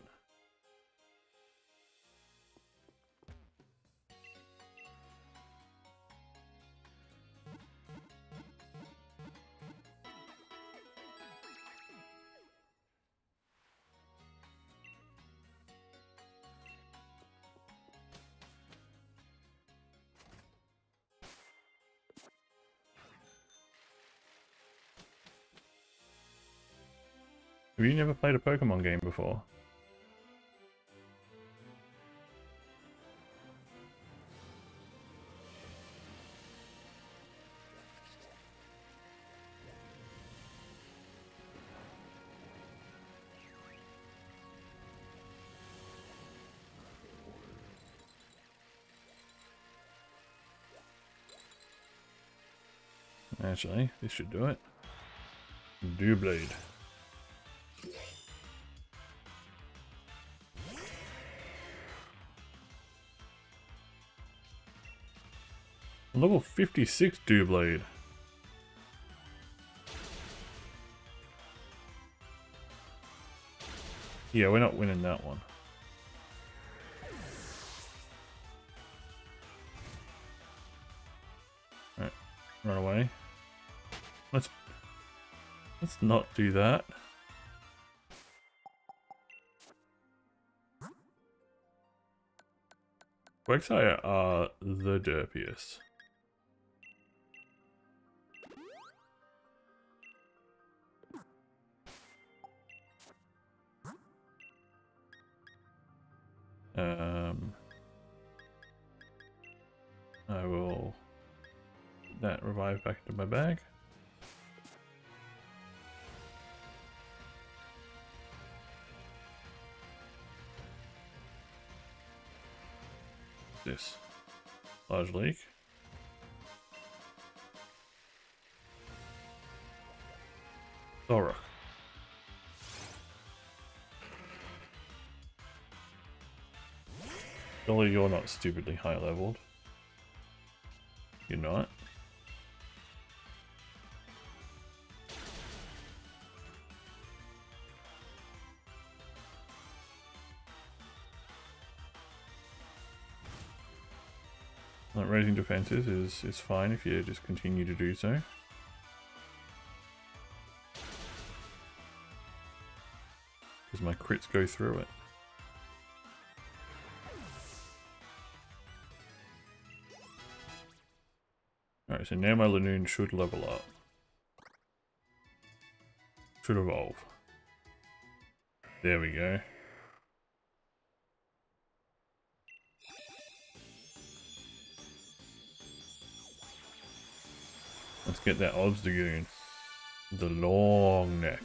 Speaker 1: Have you never played a Pokemon game before? Actually, this should do it. Doublade. Level 56 Doublade. Yeah, we're not winning that one. Alright, run away. Let's let's not do that. Quagsire are the derpiest. Revive back into my bag. This large leak. Alright. Surely you're not stupidly high leveled. You're not. Defenses is, is fine if you just continue to do so. Because my crits go through it. Alright, so now my Linoone should level up. Should evolve. There we go. Let's get that Obstagoon. The long neck.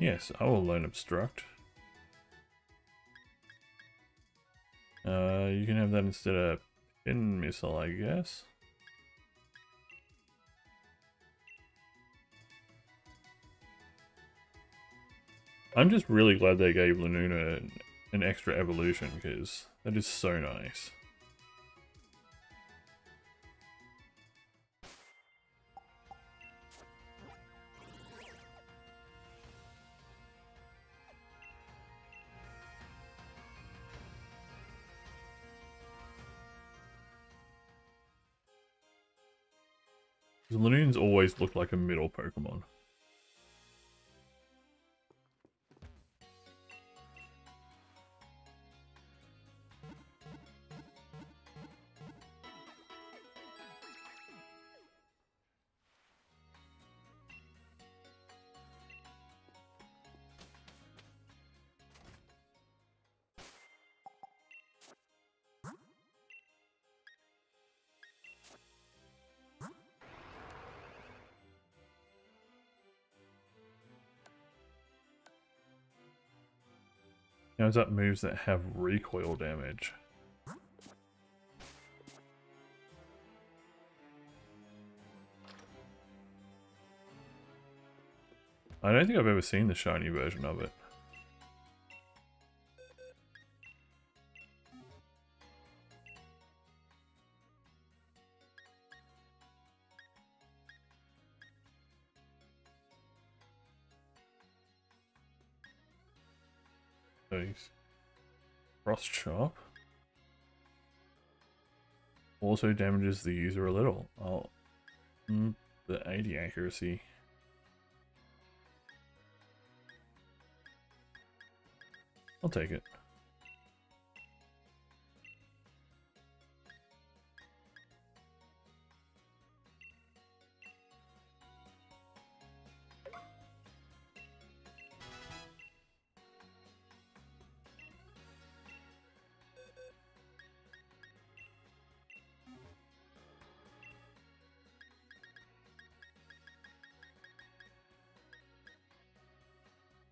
Speaker 1: Yes, I will learn Obstruct. Uh, you can have that instead of Pin Missile, I guess. I'm just really glad they gave Lanoona an, extra evolution, because that is so nice. Lanoons always look like a middle Pokemon. Knows up moves that have recoil damage. I don't think I've ever seen the shiny version of it. Frost Chop. Also damages the user a little. Oh, mm, the 80 accuracy. I'll take it.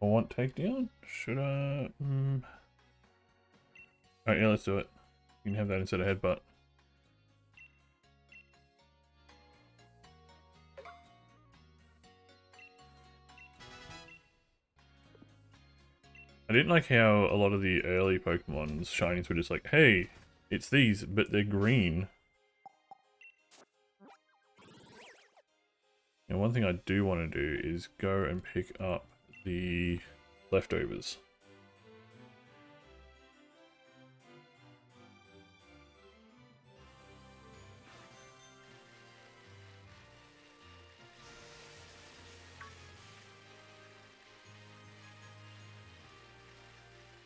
Speaker 1: I want takedown? Should I? Mm. Alright, yeah, let's do it. You can have that instead of headbutt. I didn't like how a lot of the early Pokemon's shinies were just like, hey, it's these, but they're green. And one thing I do want to do is go and pick up the leftovers.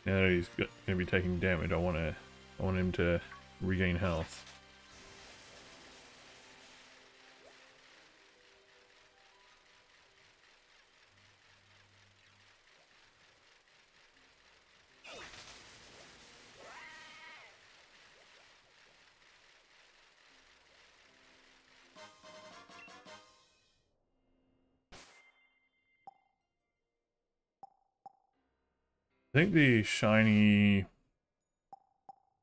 Speaker 1: Now he's going to be taking damage, I want to, I want him to regain health. Think the shiny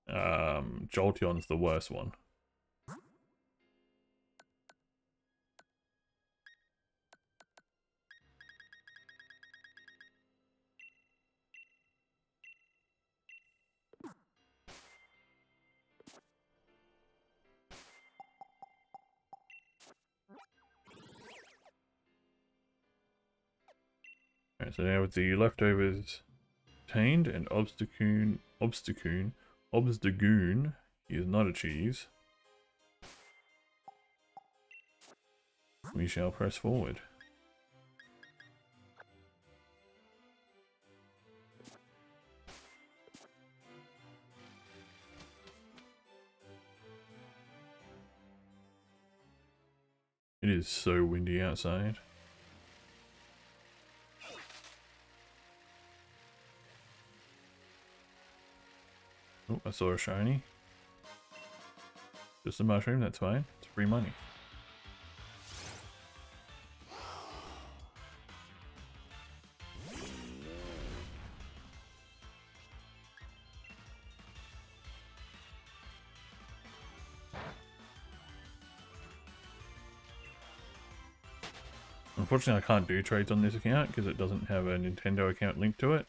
Speaker 1: um, Jolteon's the worst one. Alright, so now with the leftovers obtained and Obstacoon, Obstacoon, Obstagoon is not a cheese. We shall press forward. It is so windy outside. I saw a shiny. Just a mushroom, that's fine. It's free money. Unfortunately, I can't do trades on this account because it doesn't have a Nintendo account linked to it.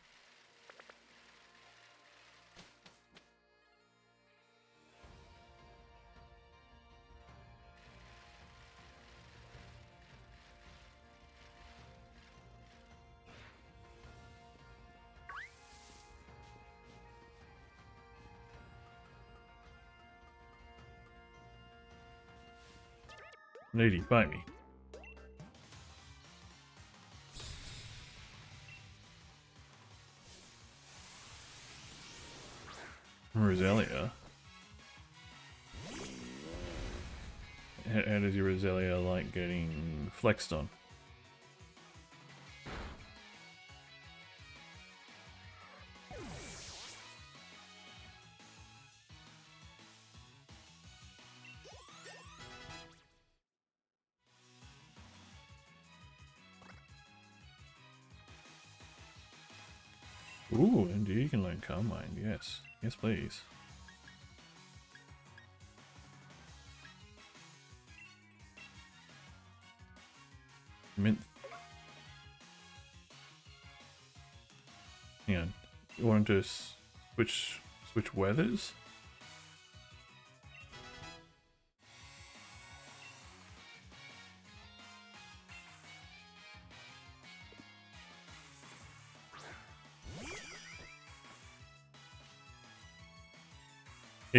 Speaker 1: Lady, fight me. Roselia. How, how does your Roselia like getting flexed on? Yes. Please. Mint. Hang on. You want to switch switch weathers?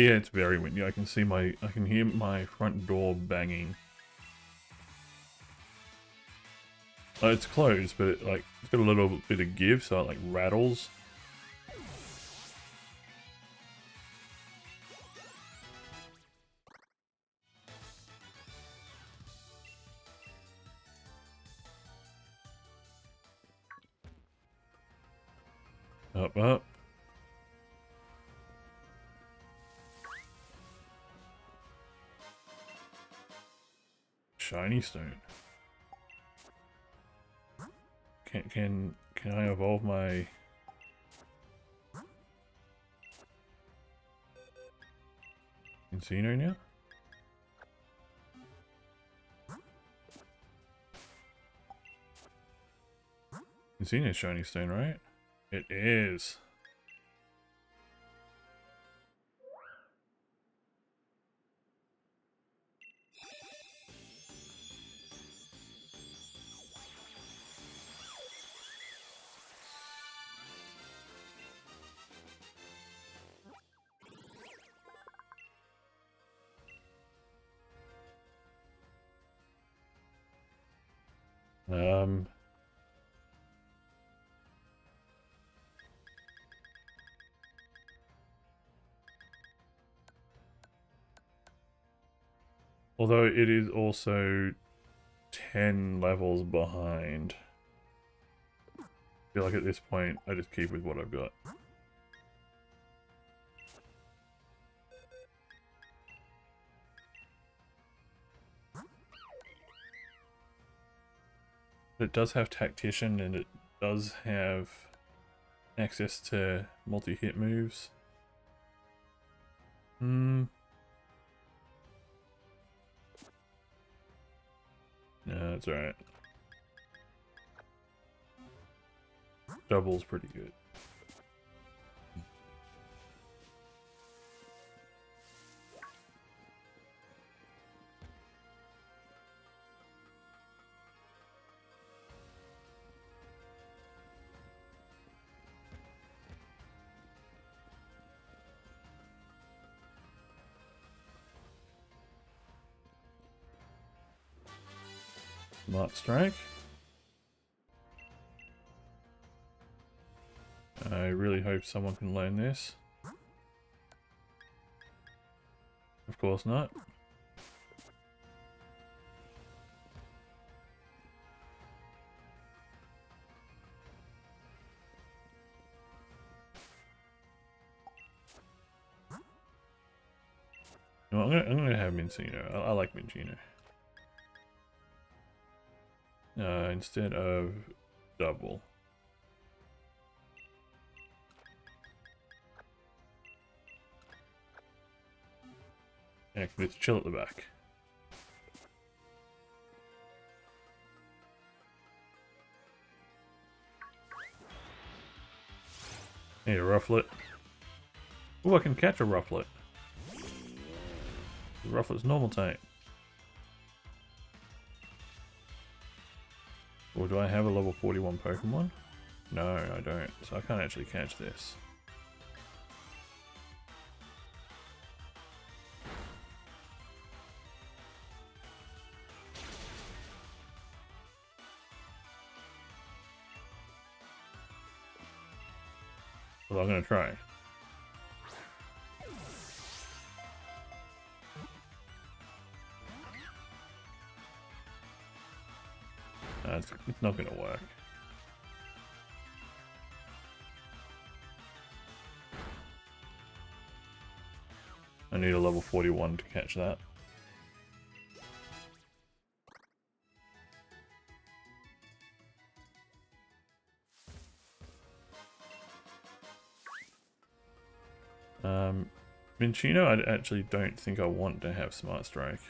Speaker 1: Yeah, it's very windy. I can see my, I can hear my front door banging. Uh, it's closed, but it, like, it's got a little bit of give, so it like rattles. Stone. Can can can I evolve my Minccino now? Minccino shiny stone, right? It is. Although it is also 10 levels behind. I feel like at this point, I just keep with what I've got. It does have Technician and it does have access to multi-hit moves. Hmm. No, that's alright. Double's pretty good. Strike. I really hope someone can learn this. Of course not. No, I'm gonna I'm gonna have Minccino. I, I like Minccino. Uh, instead of double. Yeah, it's chill at the back. Need a rufflet. Oh, I can catch a rufflet. The rufflet's normal type. Or do I have a level 41 Pokemon? No, I don't. So I can't actually catch this. 41 to catch that. Um, Minccino, I actually don't think I want to have Smart Strike.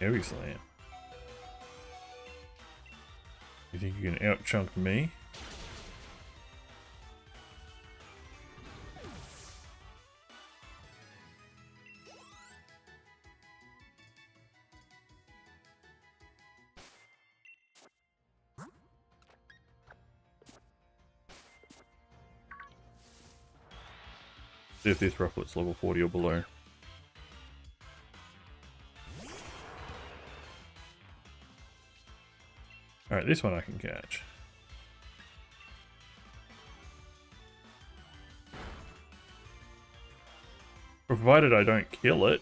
Speaker 1: Heavy Slam. You think you can out-chunk me? See if this Rufflet's level 40 or below. This one I can catch. Provided I don't kill it.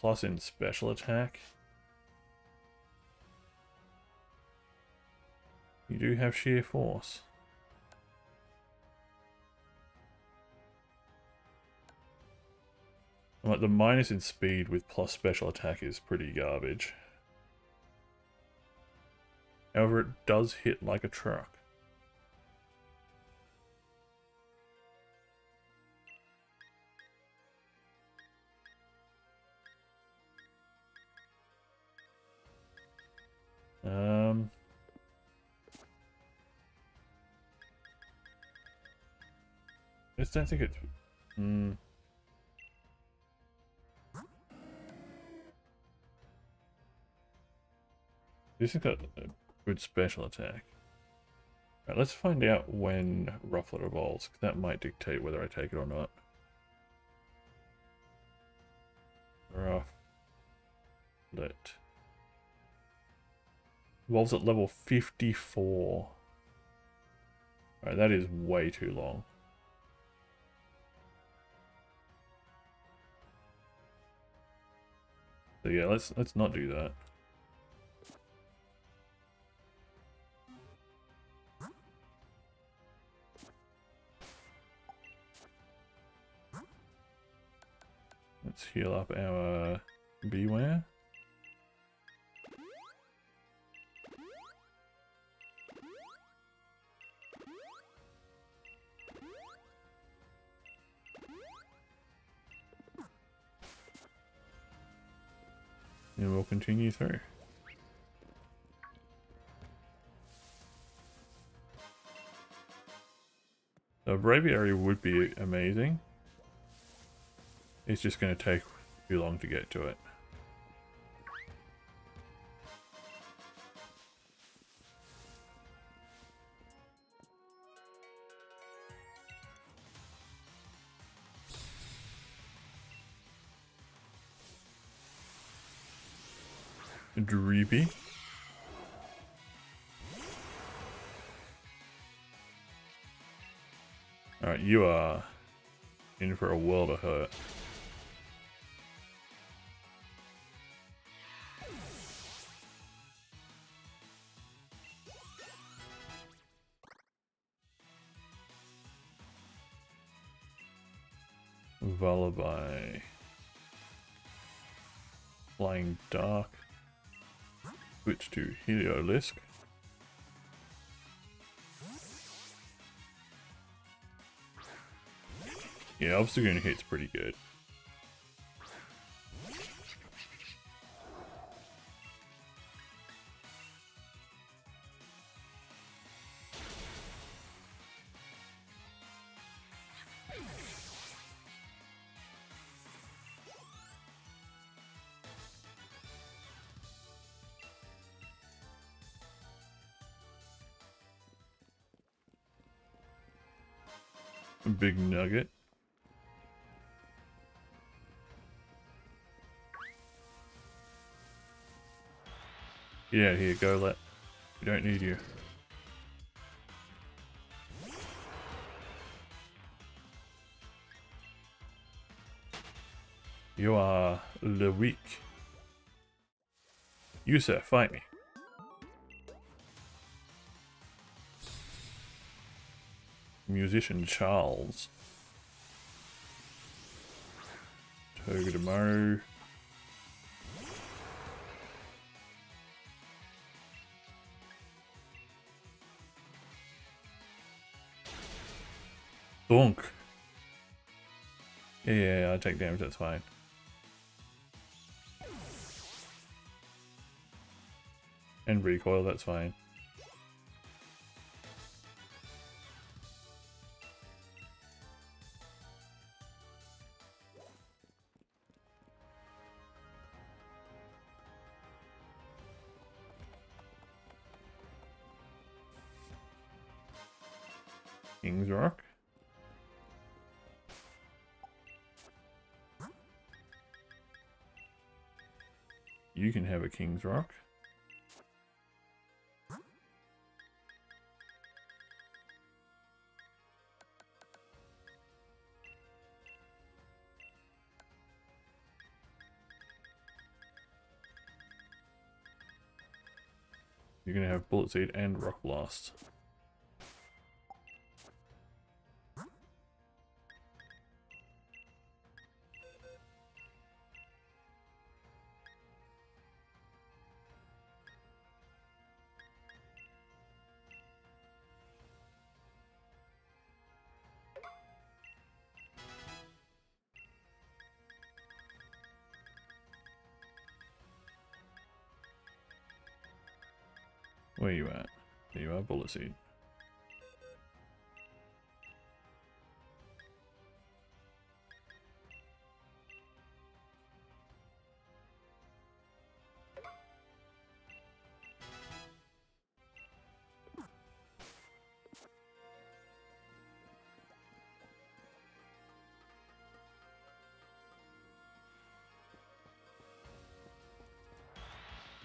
Speaker 1: Plus in special attack? You do have sheer force. Like the minus in speed with plus special attack is pretty garbage. However, it does hit like a truck. Don't think it's... Hmm... This has got Good special attack. Right, let's find out when Rufflet evolves, because that might dictate whether I take it or not. Rufflet. Evolves at level 54. Alright, that is way too long. So yeah, let's let's not do that. Let's heal up our Bewear. And we'll continue through. The Braviary would be amazing. It's just going to take too long to get to it. Dreepy. Alright, you are in for a world of hurt. Lullaby. Flying Dark. Switch to Heliolisk. Yeah, Obstagoon hit's pretty good. Big nugget. Get out here, Golett. We don't need you. You are the weak. You, sir, fight me. Musician Charles. Togedemaru. Bonk. Yeah, yeah, yeah, I take damage, that's fine. And recoil, that's fine. King's Rock. You're gonna have Bullet Seed and Rock Blast.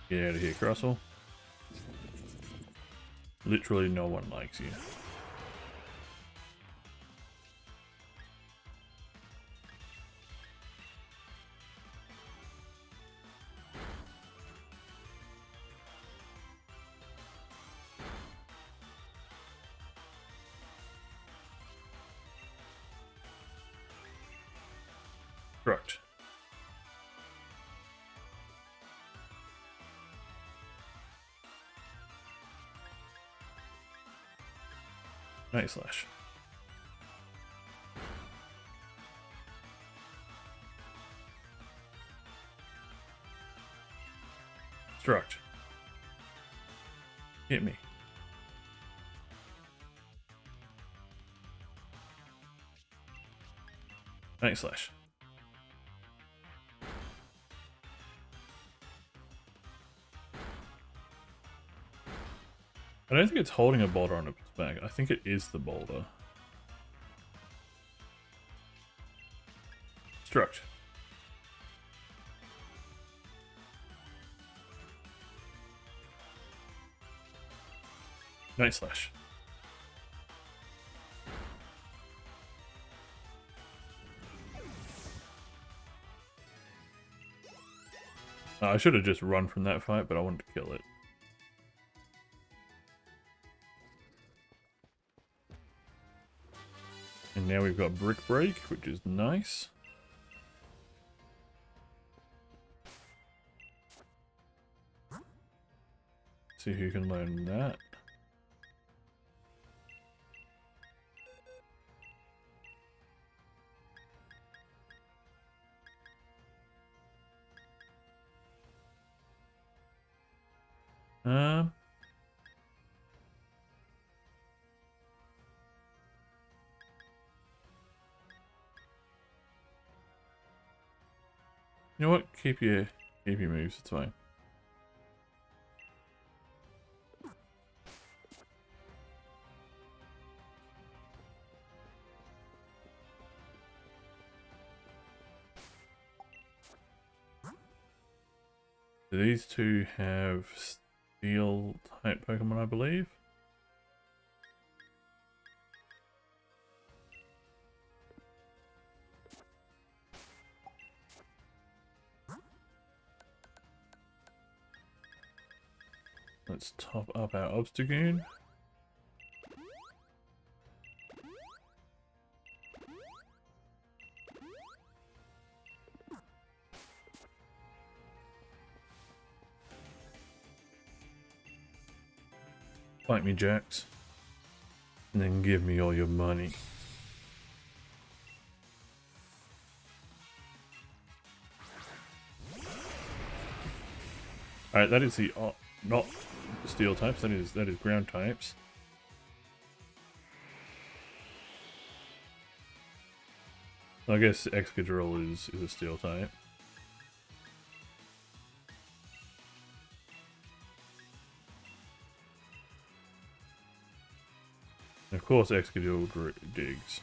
Speaker 1: Get out of here, Crustle. Literally no one likes you. Night Slash. Struct. Hit me. Night slash. I don't think it's holding a boulder on its back. I think it is the boulder. Struct. Night Slash. I should have just run from that fight, but I wanted to kill it. And now we've got Brick Break, which is nice. See who can learn that. Um, you know what? Keep your keep your moves. It's fine. These two have steel type Pokemon, I believe? Let's top up our Obstagoon. Fight me, Jax. And then give me all your money. Alright, that is the uh, not steel types, that is that is ground types. I guess Excadrill is, is a steel type. of course Excadrill digs.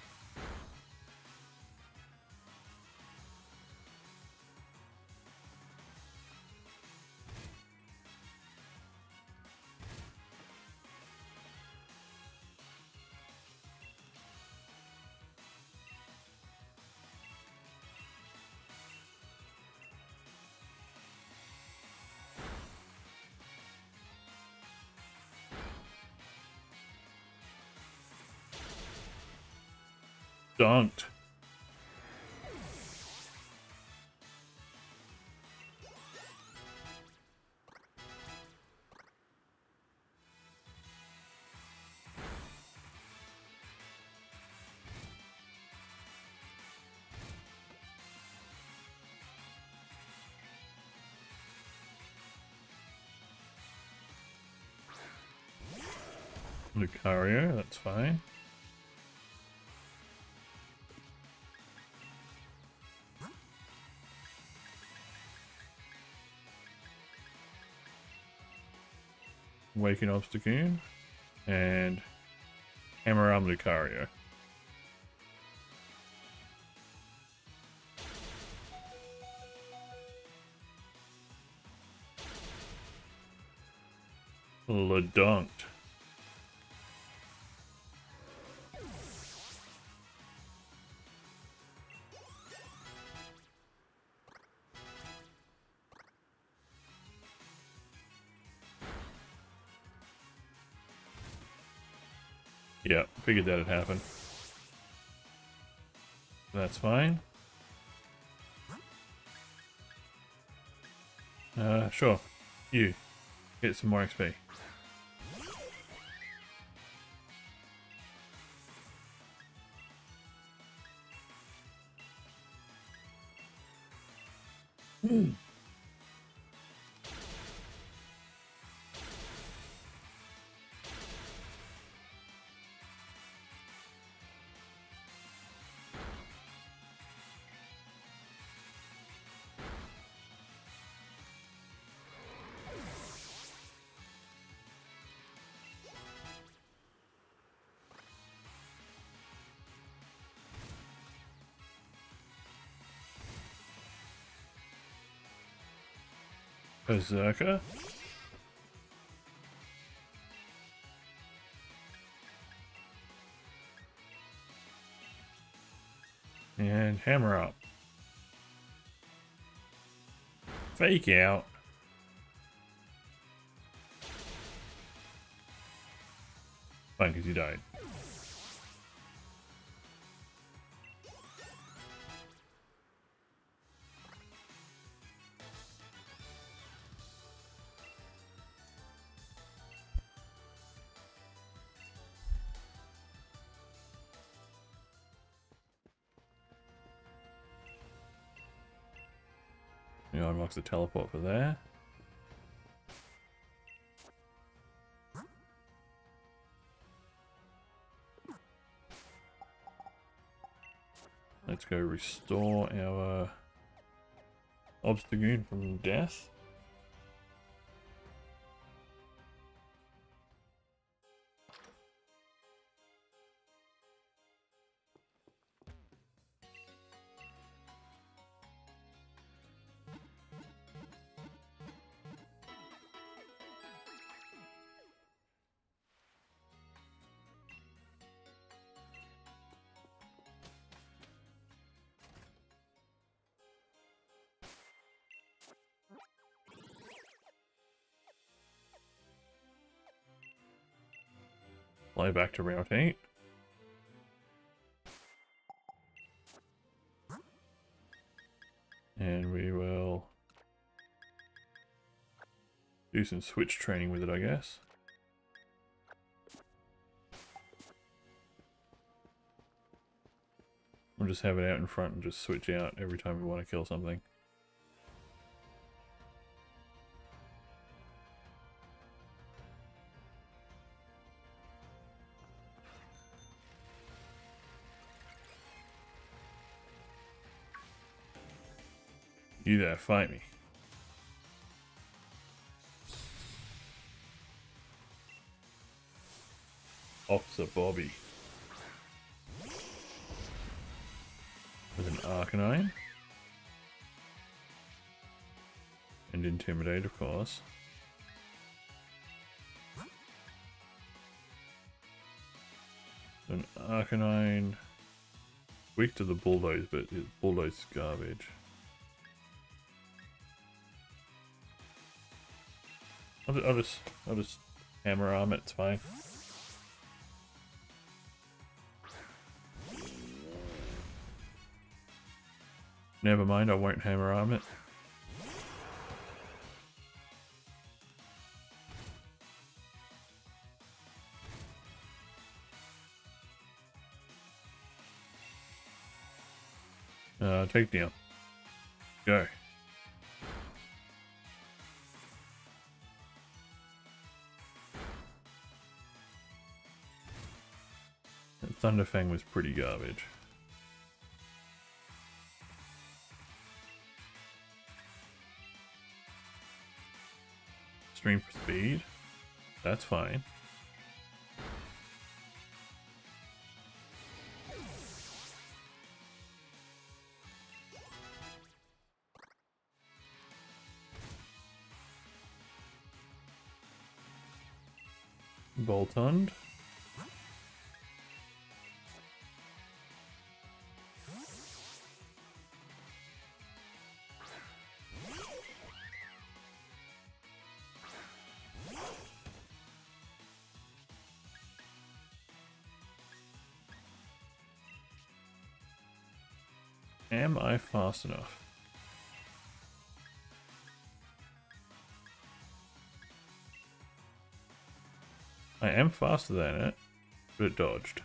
Speaker 1: Dunked. Lucario, that's fine. Waking Obstagoon, and Hammer Lucario. Ledunked. Figured that'd happen. That's fine. Uh, sure. You. Get some more XP. Berserker. And hammer up. Fake out. Fine, because you died. Unlocks the teleport for there. Let's go restore our Obstagoon from death. Back to Route 8. And we will do some switch training with it, I guess. We'll just have it out in front and just switch out every time we want to kill something. Fight me. Officer Bobby. With an Arcanine. And Intimidate, of course. An Arcanine. Weak to the Bulldoze, but Bulldoze is garbage. I'll I'll just, I'll just hammer arm it, it's fine. Never mind, I won't hammer arm it. Uh, take down. Go. Thunderfang was pretty garbage. Stream for speed. That's fine. Boltund. Fast enough? I am faster than it, but it dodged.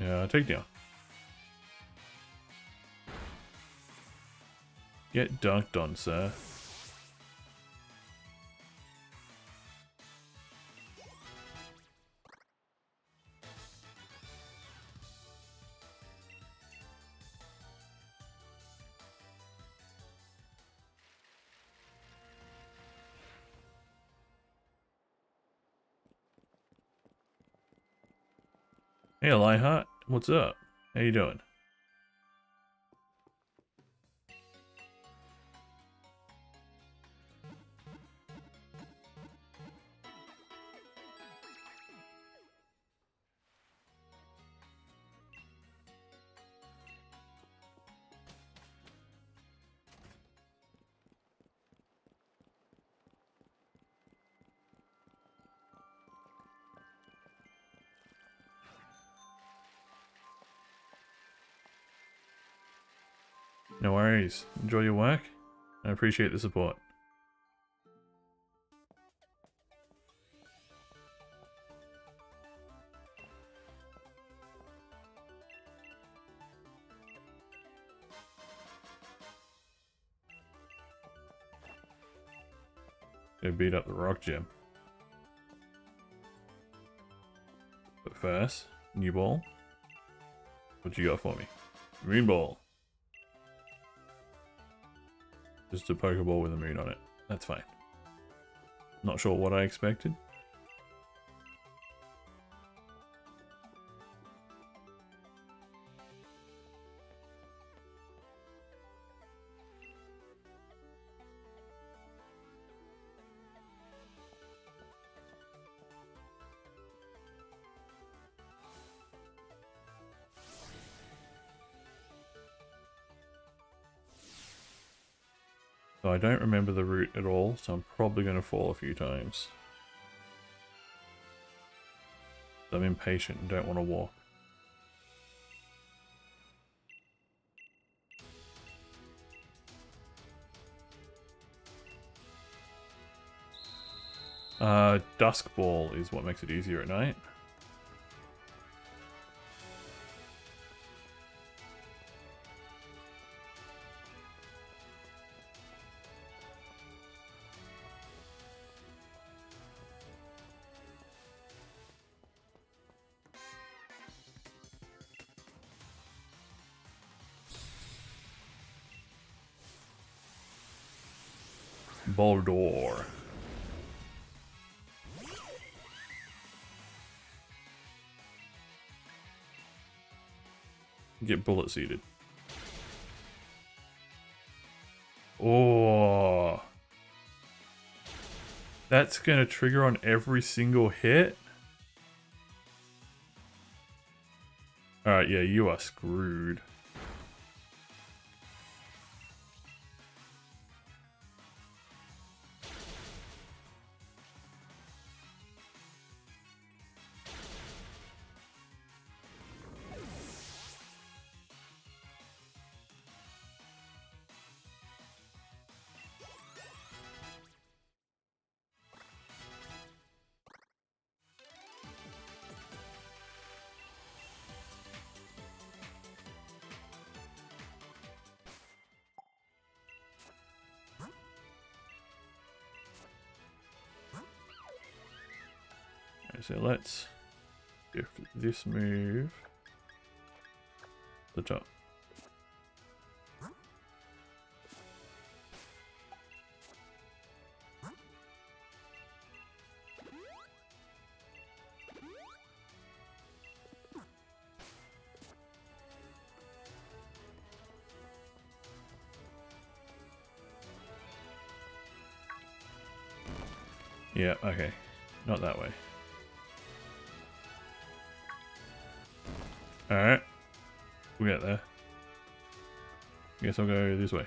Speaker 1: Yeah, take down. Get dunked on, sir. Hey, Lihot, what's up? How you doing? Enjoy your work. I appreciate the support. Go beat up the rock gym. But first, new ball. What you got for me? Green ball. Just a Pokeball with a moon on it. That's fine. Not sure what I expected. Don't remember the route at all, so I'm probably going to fall a few times. I'm impatient and don't want to walk. Uh, Dusk Ball is what makes it easier at night. Get bullet seeded. Oh. That's going to trigger on every single hit? Alright, yeah, you are screwed. So let's give this move the top. I'll go this way.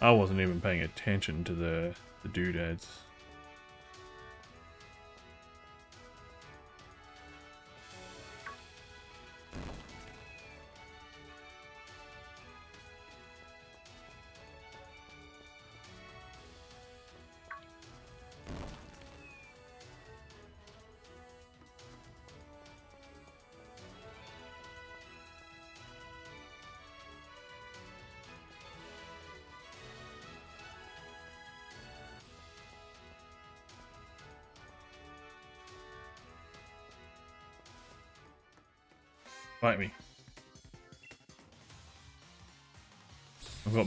Speaker 1: I wasn't even paying attention to the, the doodads.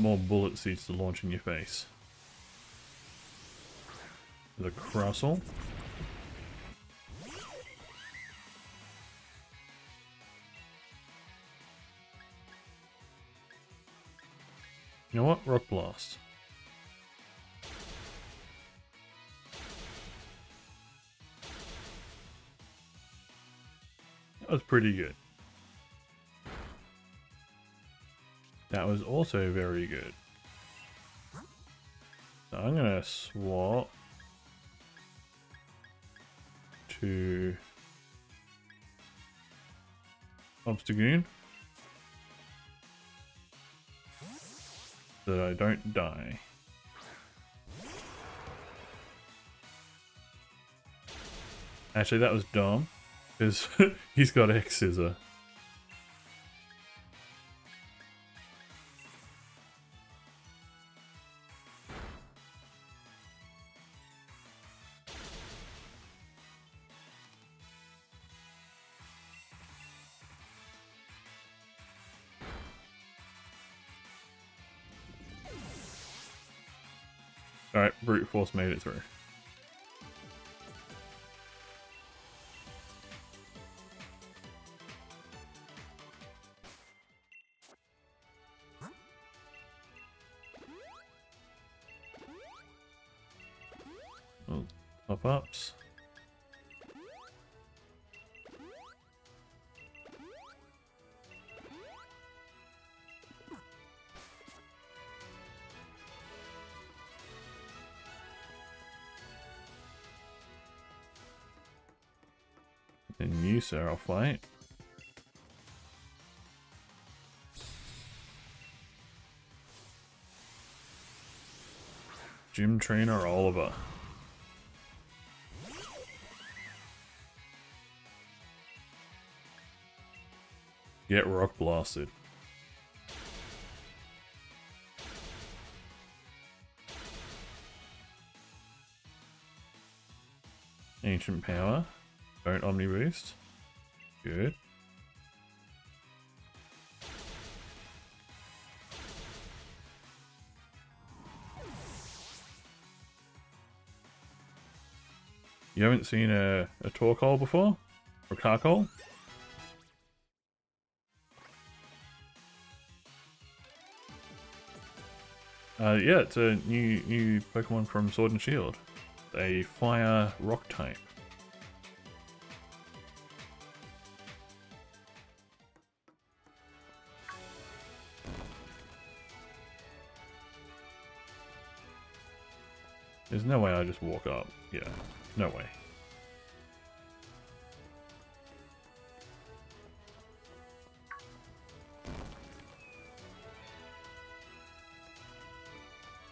Speaker 1: More bullet seeds to launch in your face. The Crustle. You know what? Rock Blast. That was pretty good. That was also very good. So I'm gonna swap to Obstagoon so that I don't die. Actually, that was dumb, because he's got X-Scissor. Force made it through. I'll fight. Gym trainer Oliver. Get rock blasted. Ancient power. Don't Omni Boost. Good. You haven't seen a, a Torkoal before? Or Carkol? Uh, yeah, it's a new new Pokemon from Sword and Shield. A fire rock type. No way I just walk up. Yeah, no way.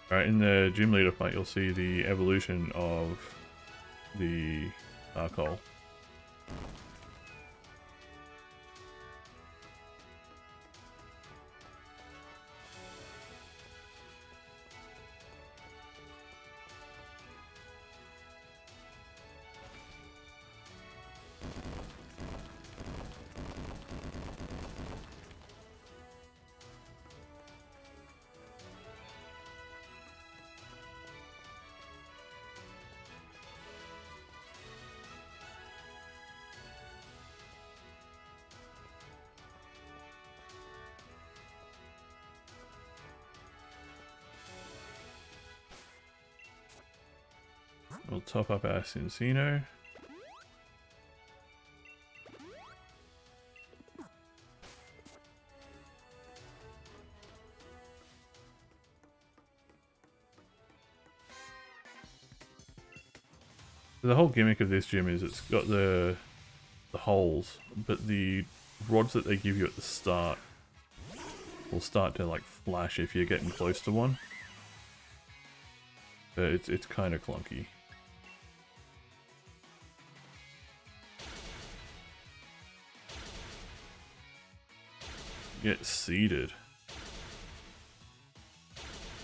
Speaker 1: Alright, in the gym leader fight, you'll see the evolution of the uh, Carkol. Top up our Cinccino. The whole gimmick of this gym is it's got the the holes, but the rods that they give you at the start will start to like flash if you're getting close to one. But it's it's kind of clunky. get seated.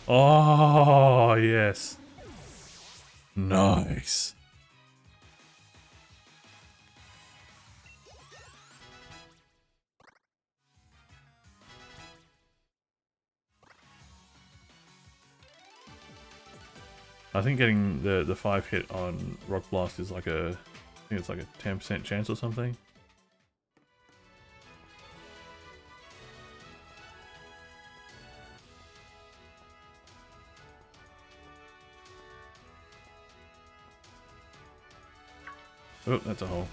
Speaker 1: Oh, yes. Nice. I think getting the, the 5 hit on Rock Blast is like a... I think it's like a 10% chance or something. Oh, that's a hole.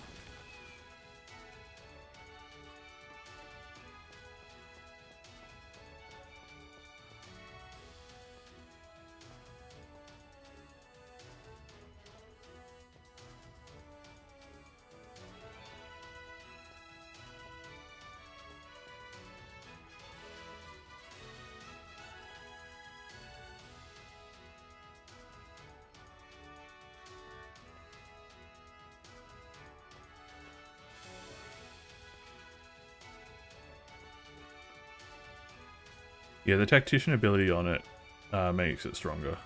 Speaker 1: Yeah, the technician ability on it uh, makes it stronger.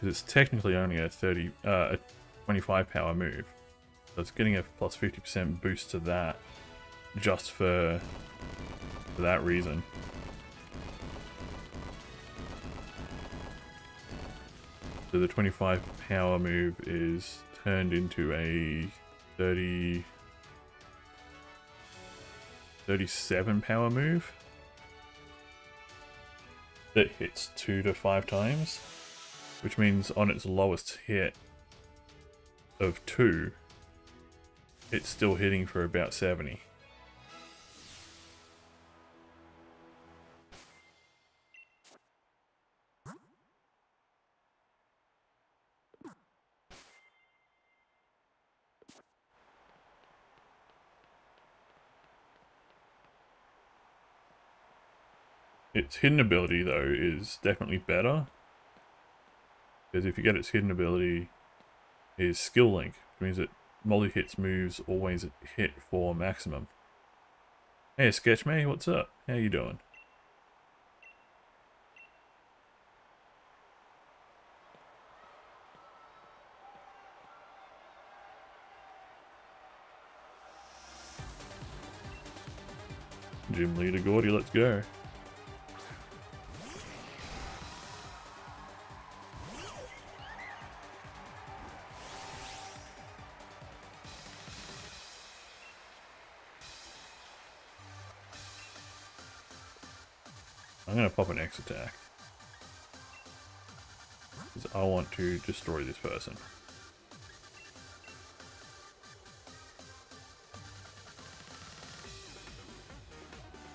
Speaker 1: Because it's technically only a 30, uh, a 25 power move. So it's getting a plus 50% boost to that just for, for that reason. So the 25 power move is turned into a 30... 37 power move that hits two to five times, which means on its lowest hit of two, it's still hitting for about 70. Its hidden ability, though, is definitely better. Because if you get its hidden ability, is skill link, which means that multi-hits moves always hit for maximum. Hey, Sketch Me, what's up? How you doing? Gym leader Gordie, let's go. Attack. Because I want to destroy this person.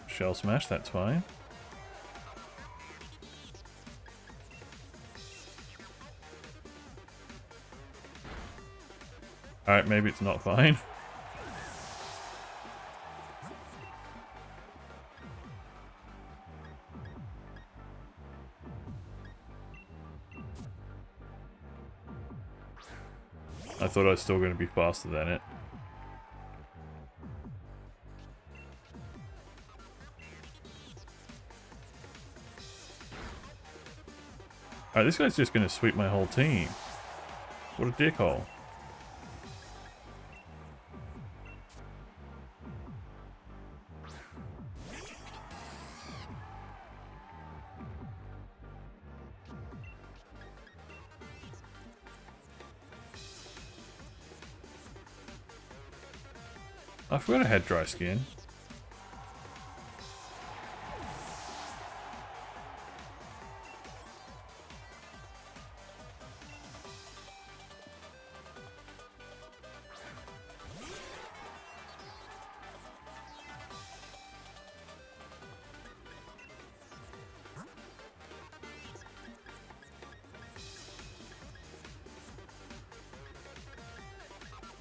Speaker 1: Shell smash, that's fine. Alright, maybe it's not fine. thought I was still going to be faster than it. Alright, this guy's just going to sweep my whole team. What a dickhole. Forgot I had dry skin.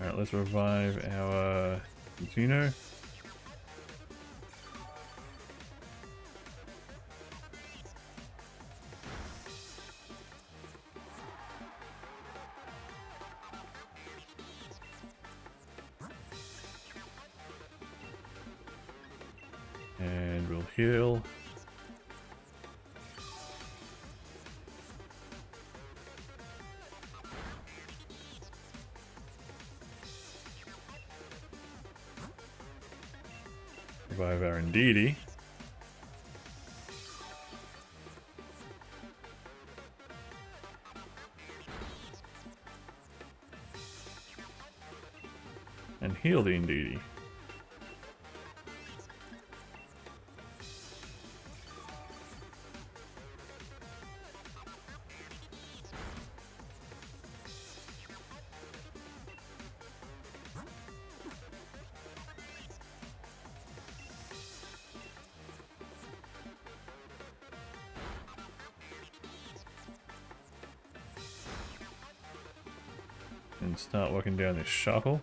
Speaker 1: Alright, let's revive our Zeno. Dedede. And heal the Indeedee. Start working down this Shuckle.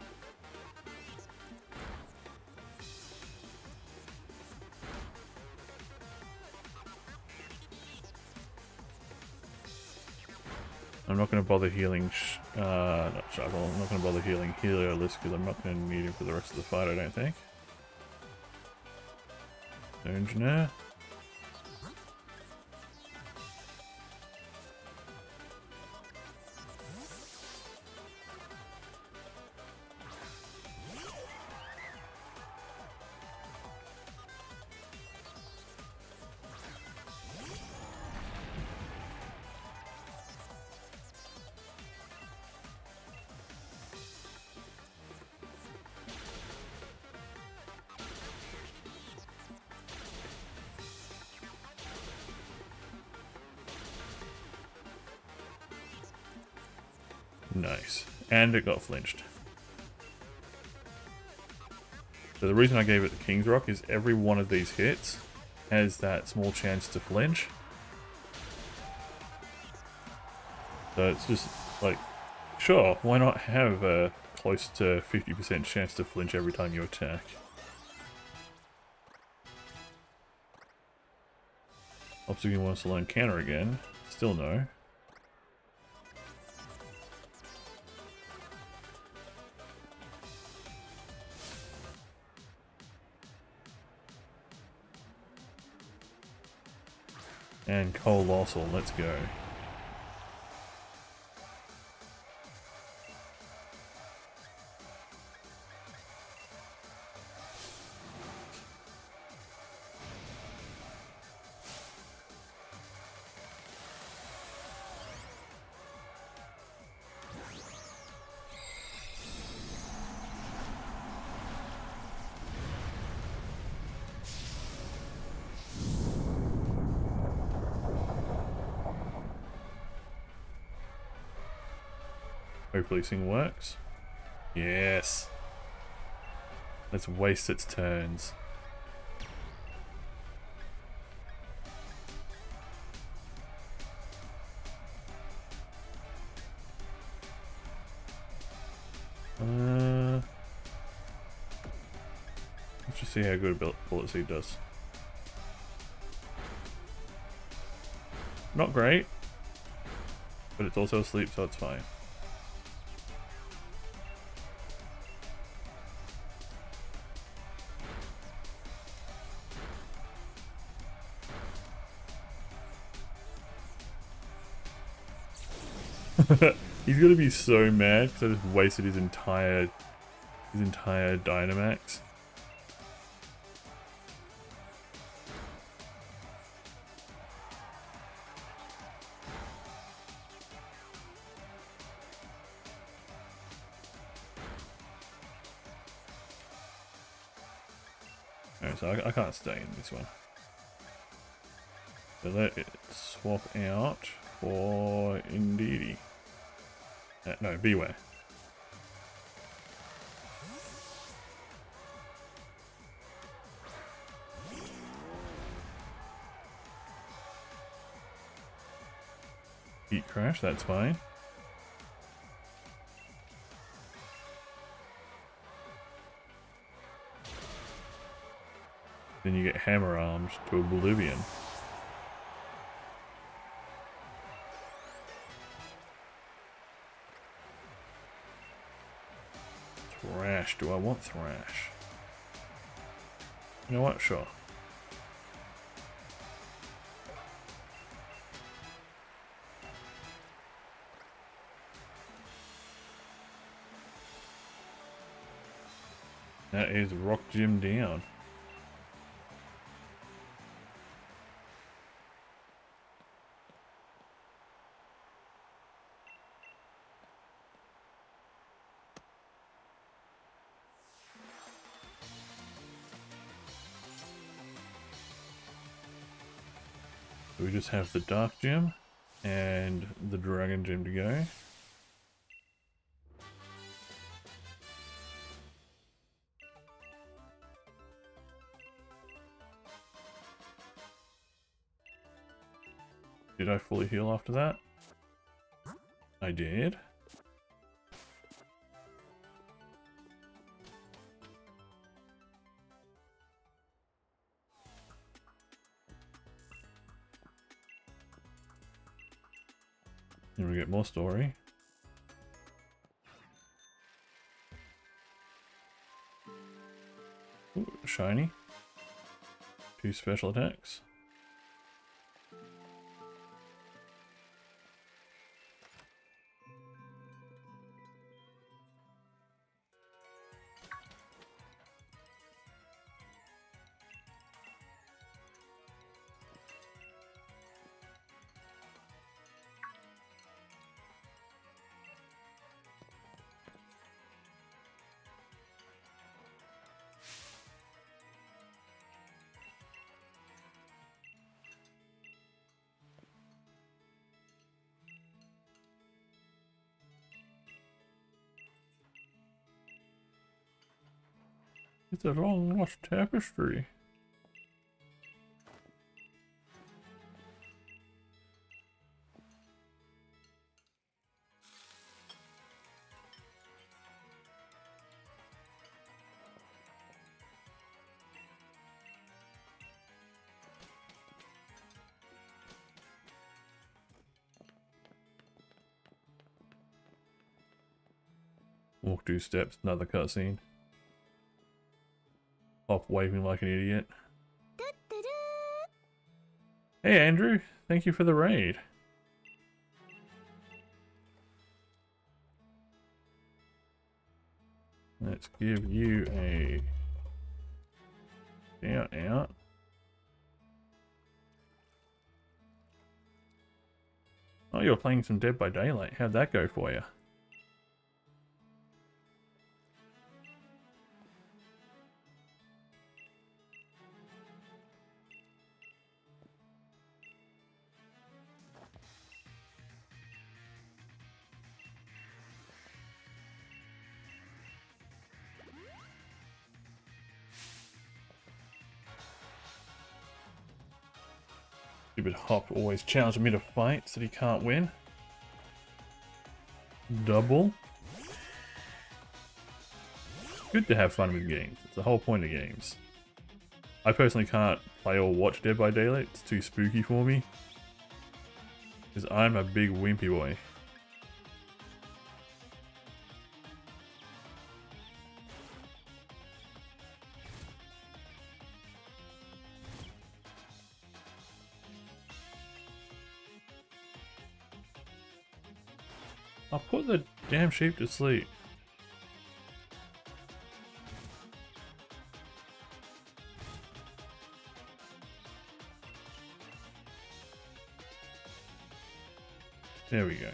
Speaker 1: I'm not going to bother healing, uh, not Shuckle, I'm not going to bother healing Heliolisk because I'm not going to need him for the rest of the fight, I don't think. Engineer. And it got flinched. So the reason I gave it the King's Rock is every one of these hits has that small chance to flinch. So it's just like, sure, why not have a close to 50% chance to flinch every time you attack? Obstagoon wants to learn counter again. Still no. And Coalossal, let's go. Thing works. Yes. Let's waste its turns. Uh, let's just see how good Bullet Seed does. Not great, but it's also asleep, so it's fine. He's gonna be so mad because I just wasted his entire his entire Dynamax. Alright, so I, I can't stay in this one. So let it swap out for Indeedee. Uh, no, Bewear. Heat crash, that's fine. Then you get hammer arms to oblivion. Thrash. Do I want Thrash? You know what? Sure. That is Rock Gym down. Just have the Dark Gem and the Dragon Gem to go. Did I fully heal after that? I did. Get more story. Ooh, shiny. Two special attacks. A long lost tapestry. Walk two steps, another cutscene. Hop waving like an idiot. Hey Andrew, thank you for the raid. Let's give you a shout out. Oh, you're playing some Dead by Daylight. How'd that go for you? Stupid Hop always challenging me to fights that he can't win. Double. Good to have fun with games. It's the whole point of games. I personally can't play or watch Dead by Daylight. It's too spooky for me. Because I'm a big wimpy boy. Damn sheep to sleep. There we go.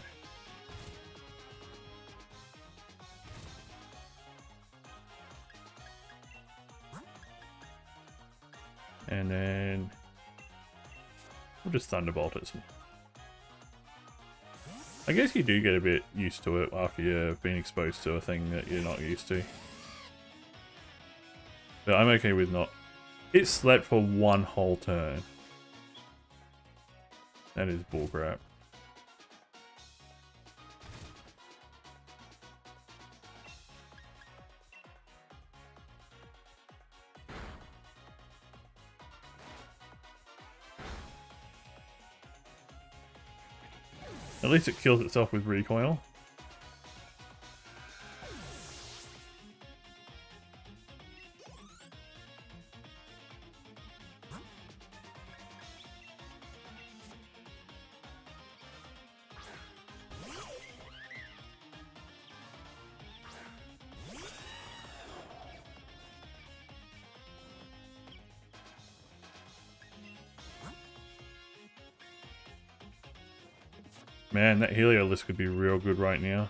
Speaker 1: And then we'll just thunderbolt it. I guess you do get a bit used to it after you've been exposed to a thing that you're not used to. But I'm okay with not... It slept for one whole turn. That is bullcrap. At least it kills itself with recoil. Man, that Heliolisk could be real good right now.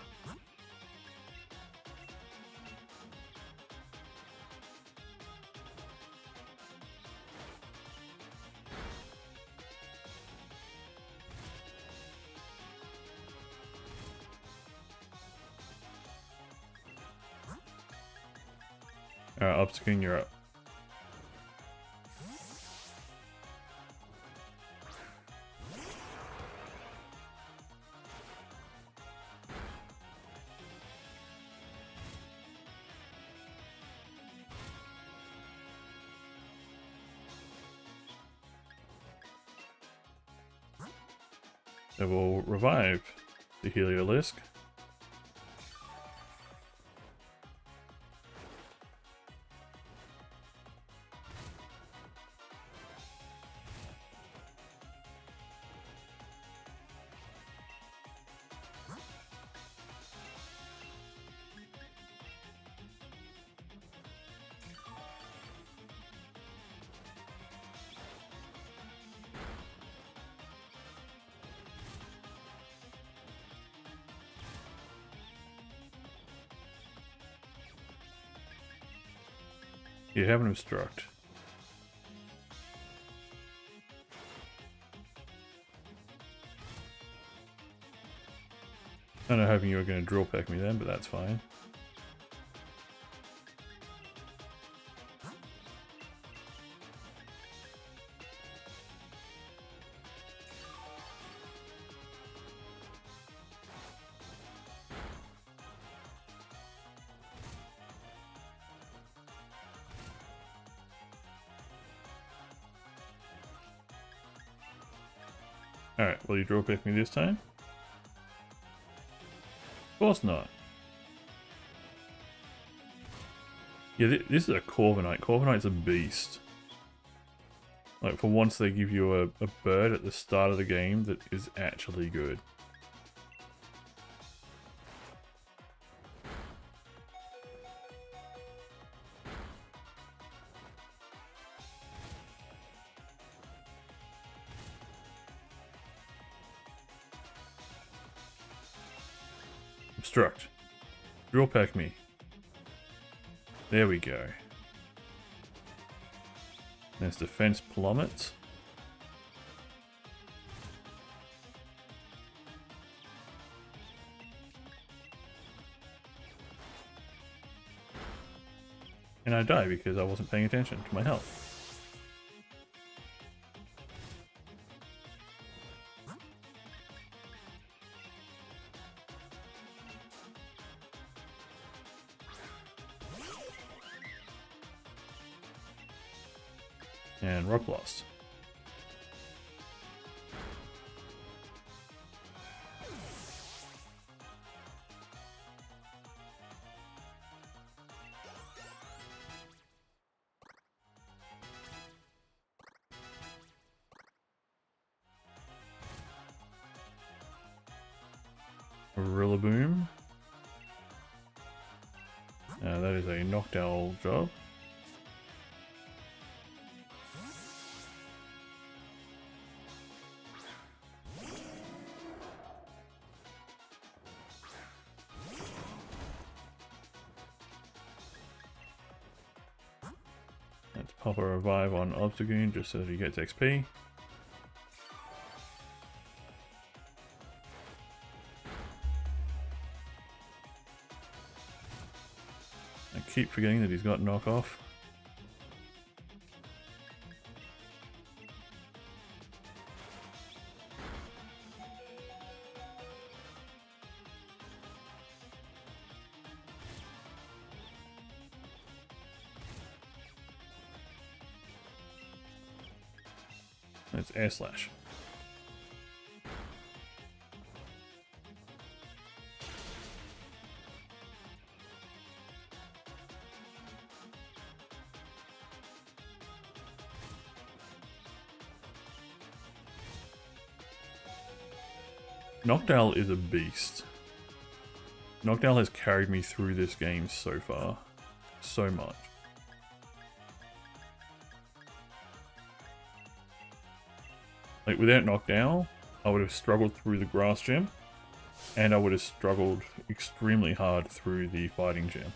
Speaker 1: Alright, Obstagoon, you're up. Will revive the Heliolisk. You have an obstruct. I'm not hoping you were going to drill peck me then, but that's fine. Drill peck me this time? Of course not. Yeah, th this is a Corviknight. Corviknight's a beast. Like, for once they give you a, a bird at the start of the game that is actually good. Obstruct. Drill peck me. There we go. There's defense plummets. And I die because I wasn't paying attention to my health. Job. Let's pop a revive on Obstagoon just so he gets XP. Keep forgetting that he's got knockoff. It's air slash. Noctowl is a beast. Noctowl has carried me through this game so far. So much. Like without Knockdown, I would have struggled through the Grass Gym, and I would have struggled extremely hard through the Fighting Gym.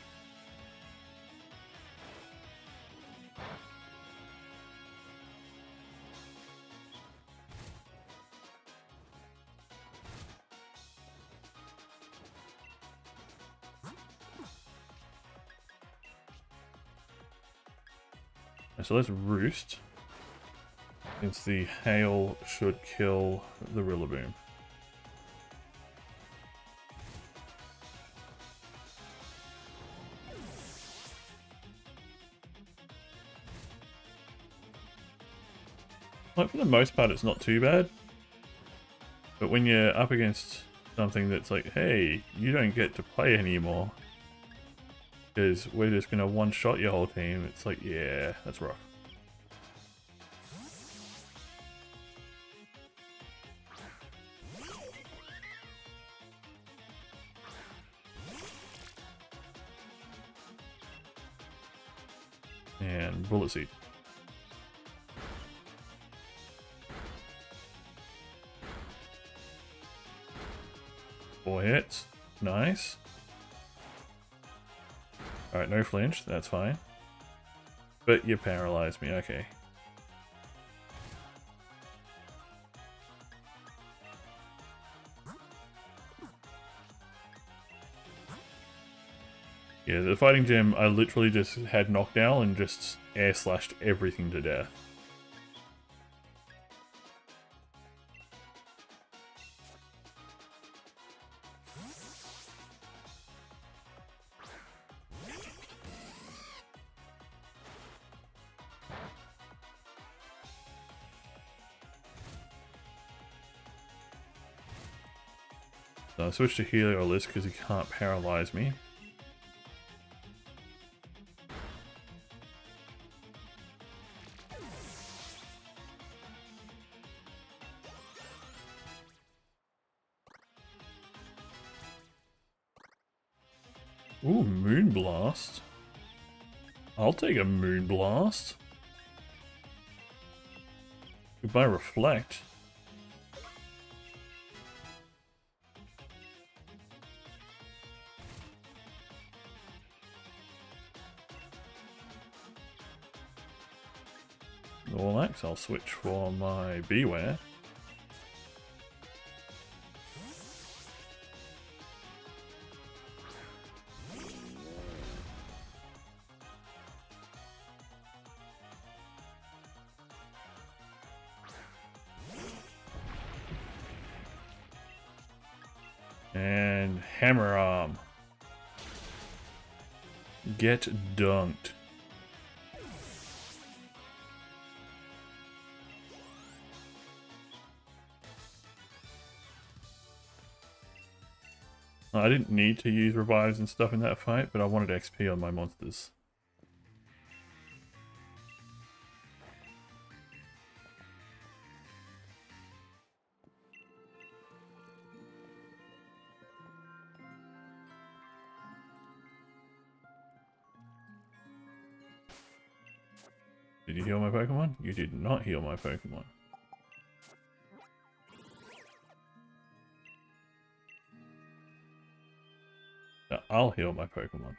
Speaker 1: So let's roost. Since the hail should kill the Rillaboom. Like for the most part it's not too bad. But when you're up against something that's like, hey, you don't get to play anymore. Because we're just gonna one-shot your whole team. It's like, yeah, that's rough. And bullet seed. Four hits. Flinch. That's fine. But you paralyzed me. Okay. Yeah, the fighting gym, I literally just had knockdown and just air slashed everything to death. Switched to Heliolisk because he can't paralyze me. Ooh, Moonblast. I'll take a Moon Moonblast. Goodbye, Reflect. Snorlax, I'll switch for my Bewear. And Hammer Arm. Get dunked. I didn't need to use revives and stuff in that fight, but I wanted XP on my monsters. Did you heal my Pokemon? You did not heal my Pokemon. I'll heal my Pokemon.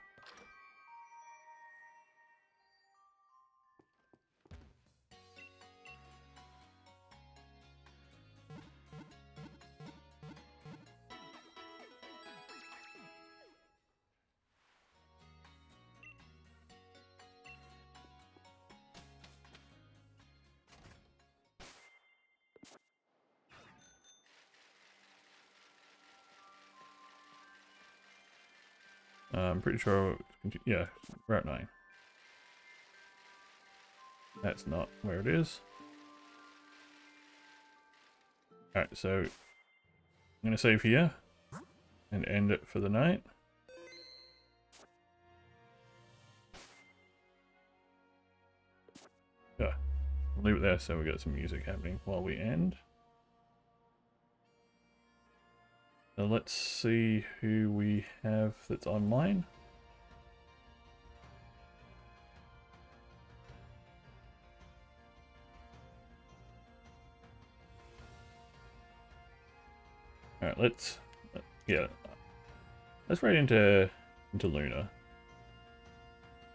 Speaker 1: Pretty sure, yeah, Route 9. That's not where it is. Alright, so I'm going to save here and end it for the night. Yeah, will leave it there so we got some music happening while we end. Now let's see who we have that's online. Let's, yeah, let's right into, into Luna.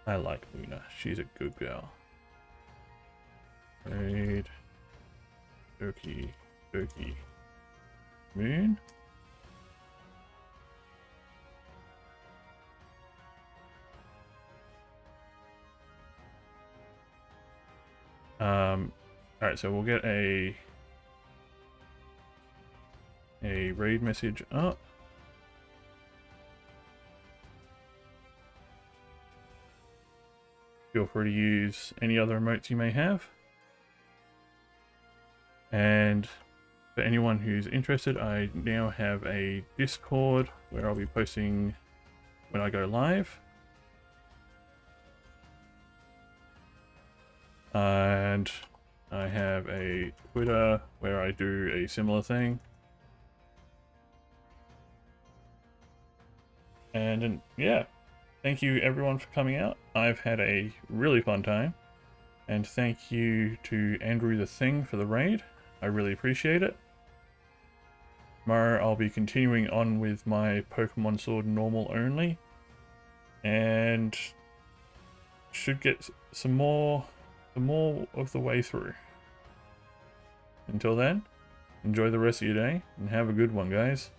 Speaker 1: I like Luna, she's a good girl. Raid, Turkey, Turkey, Moon. Um, all right, so we'll get a a raid message up. Feel free to use any other emotes you may have. And for anyone who's interested, I now have a Discord where I'll be posting when I go live. And I have a Twitter where I do a similar thing. And, yeah, thank you everyone for coming out. I've had a really fun time. And thank you to Andrew the Thing for the raid. I really appreciate it. Tomorrow I'll be continuing on with my Pokemon Sword normal only. And should get some more, some more of the way through. Until then, enjoy the rest of your day and have a good one, guys.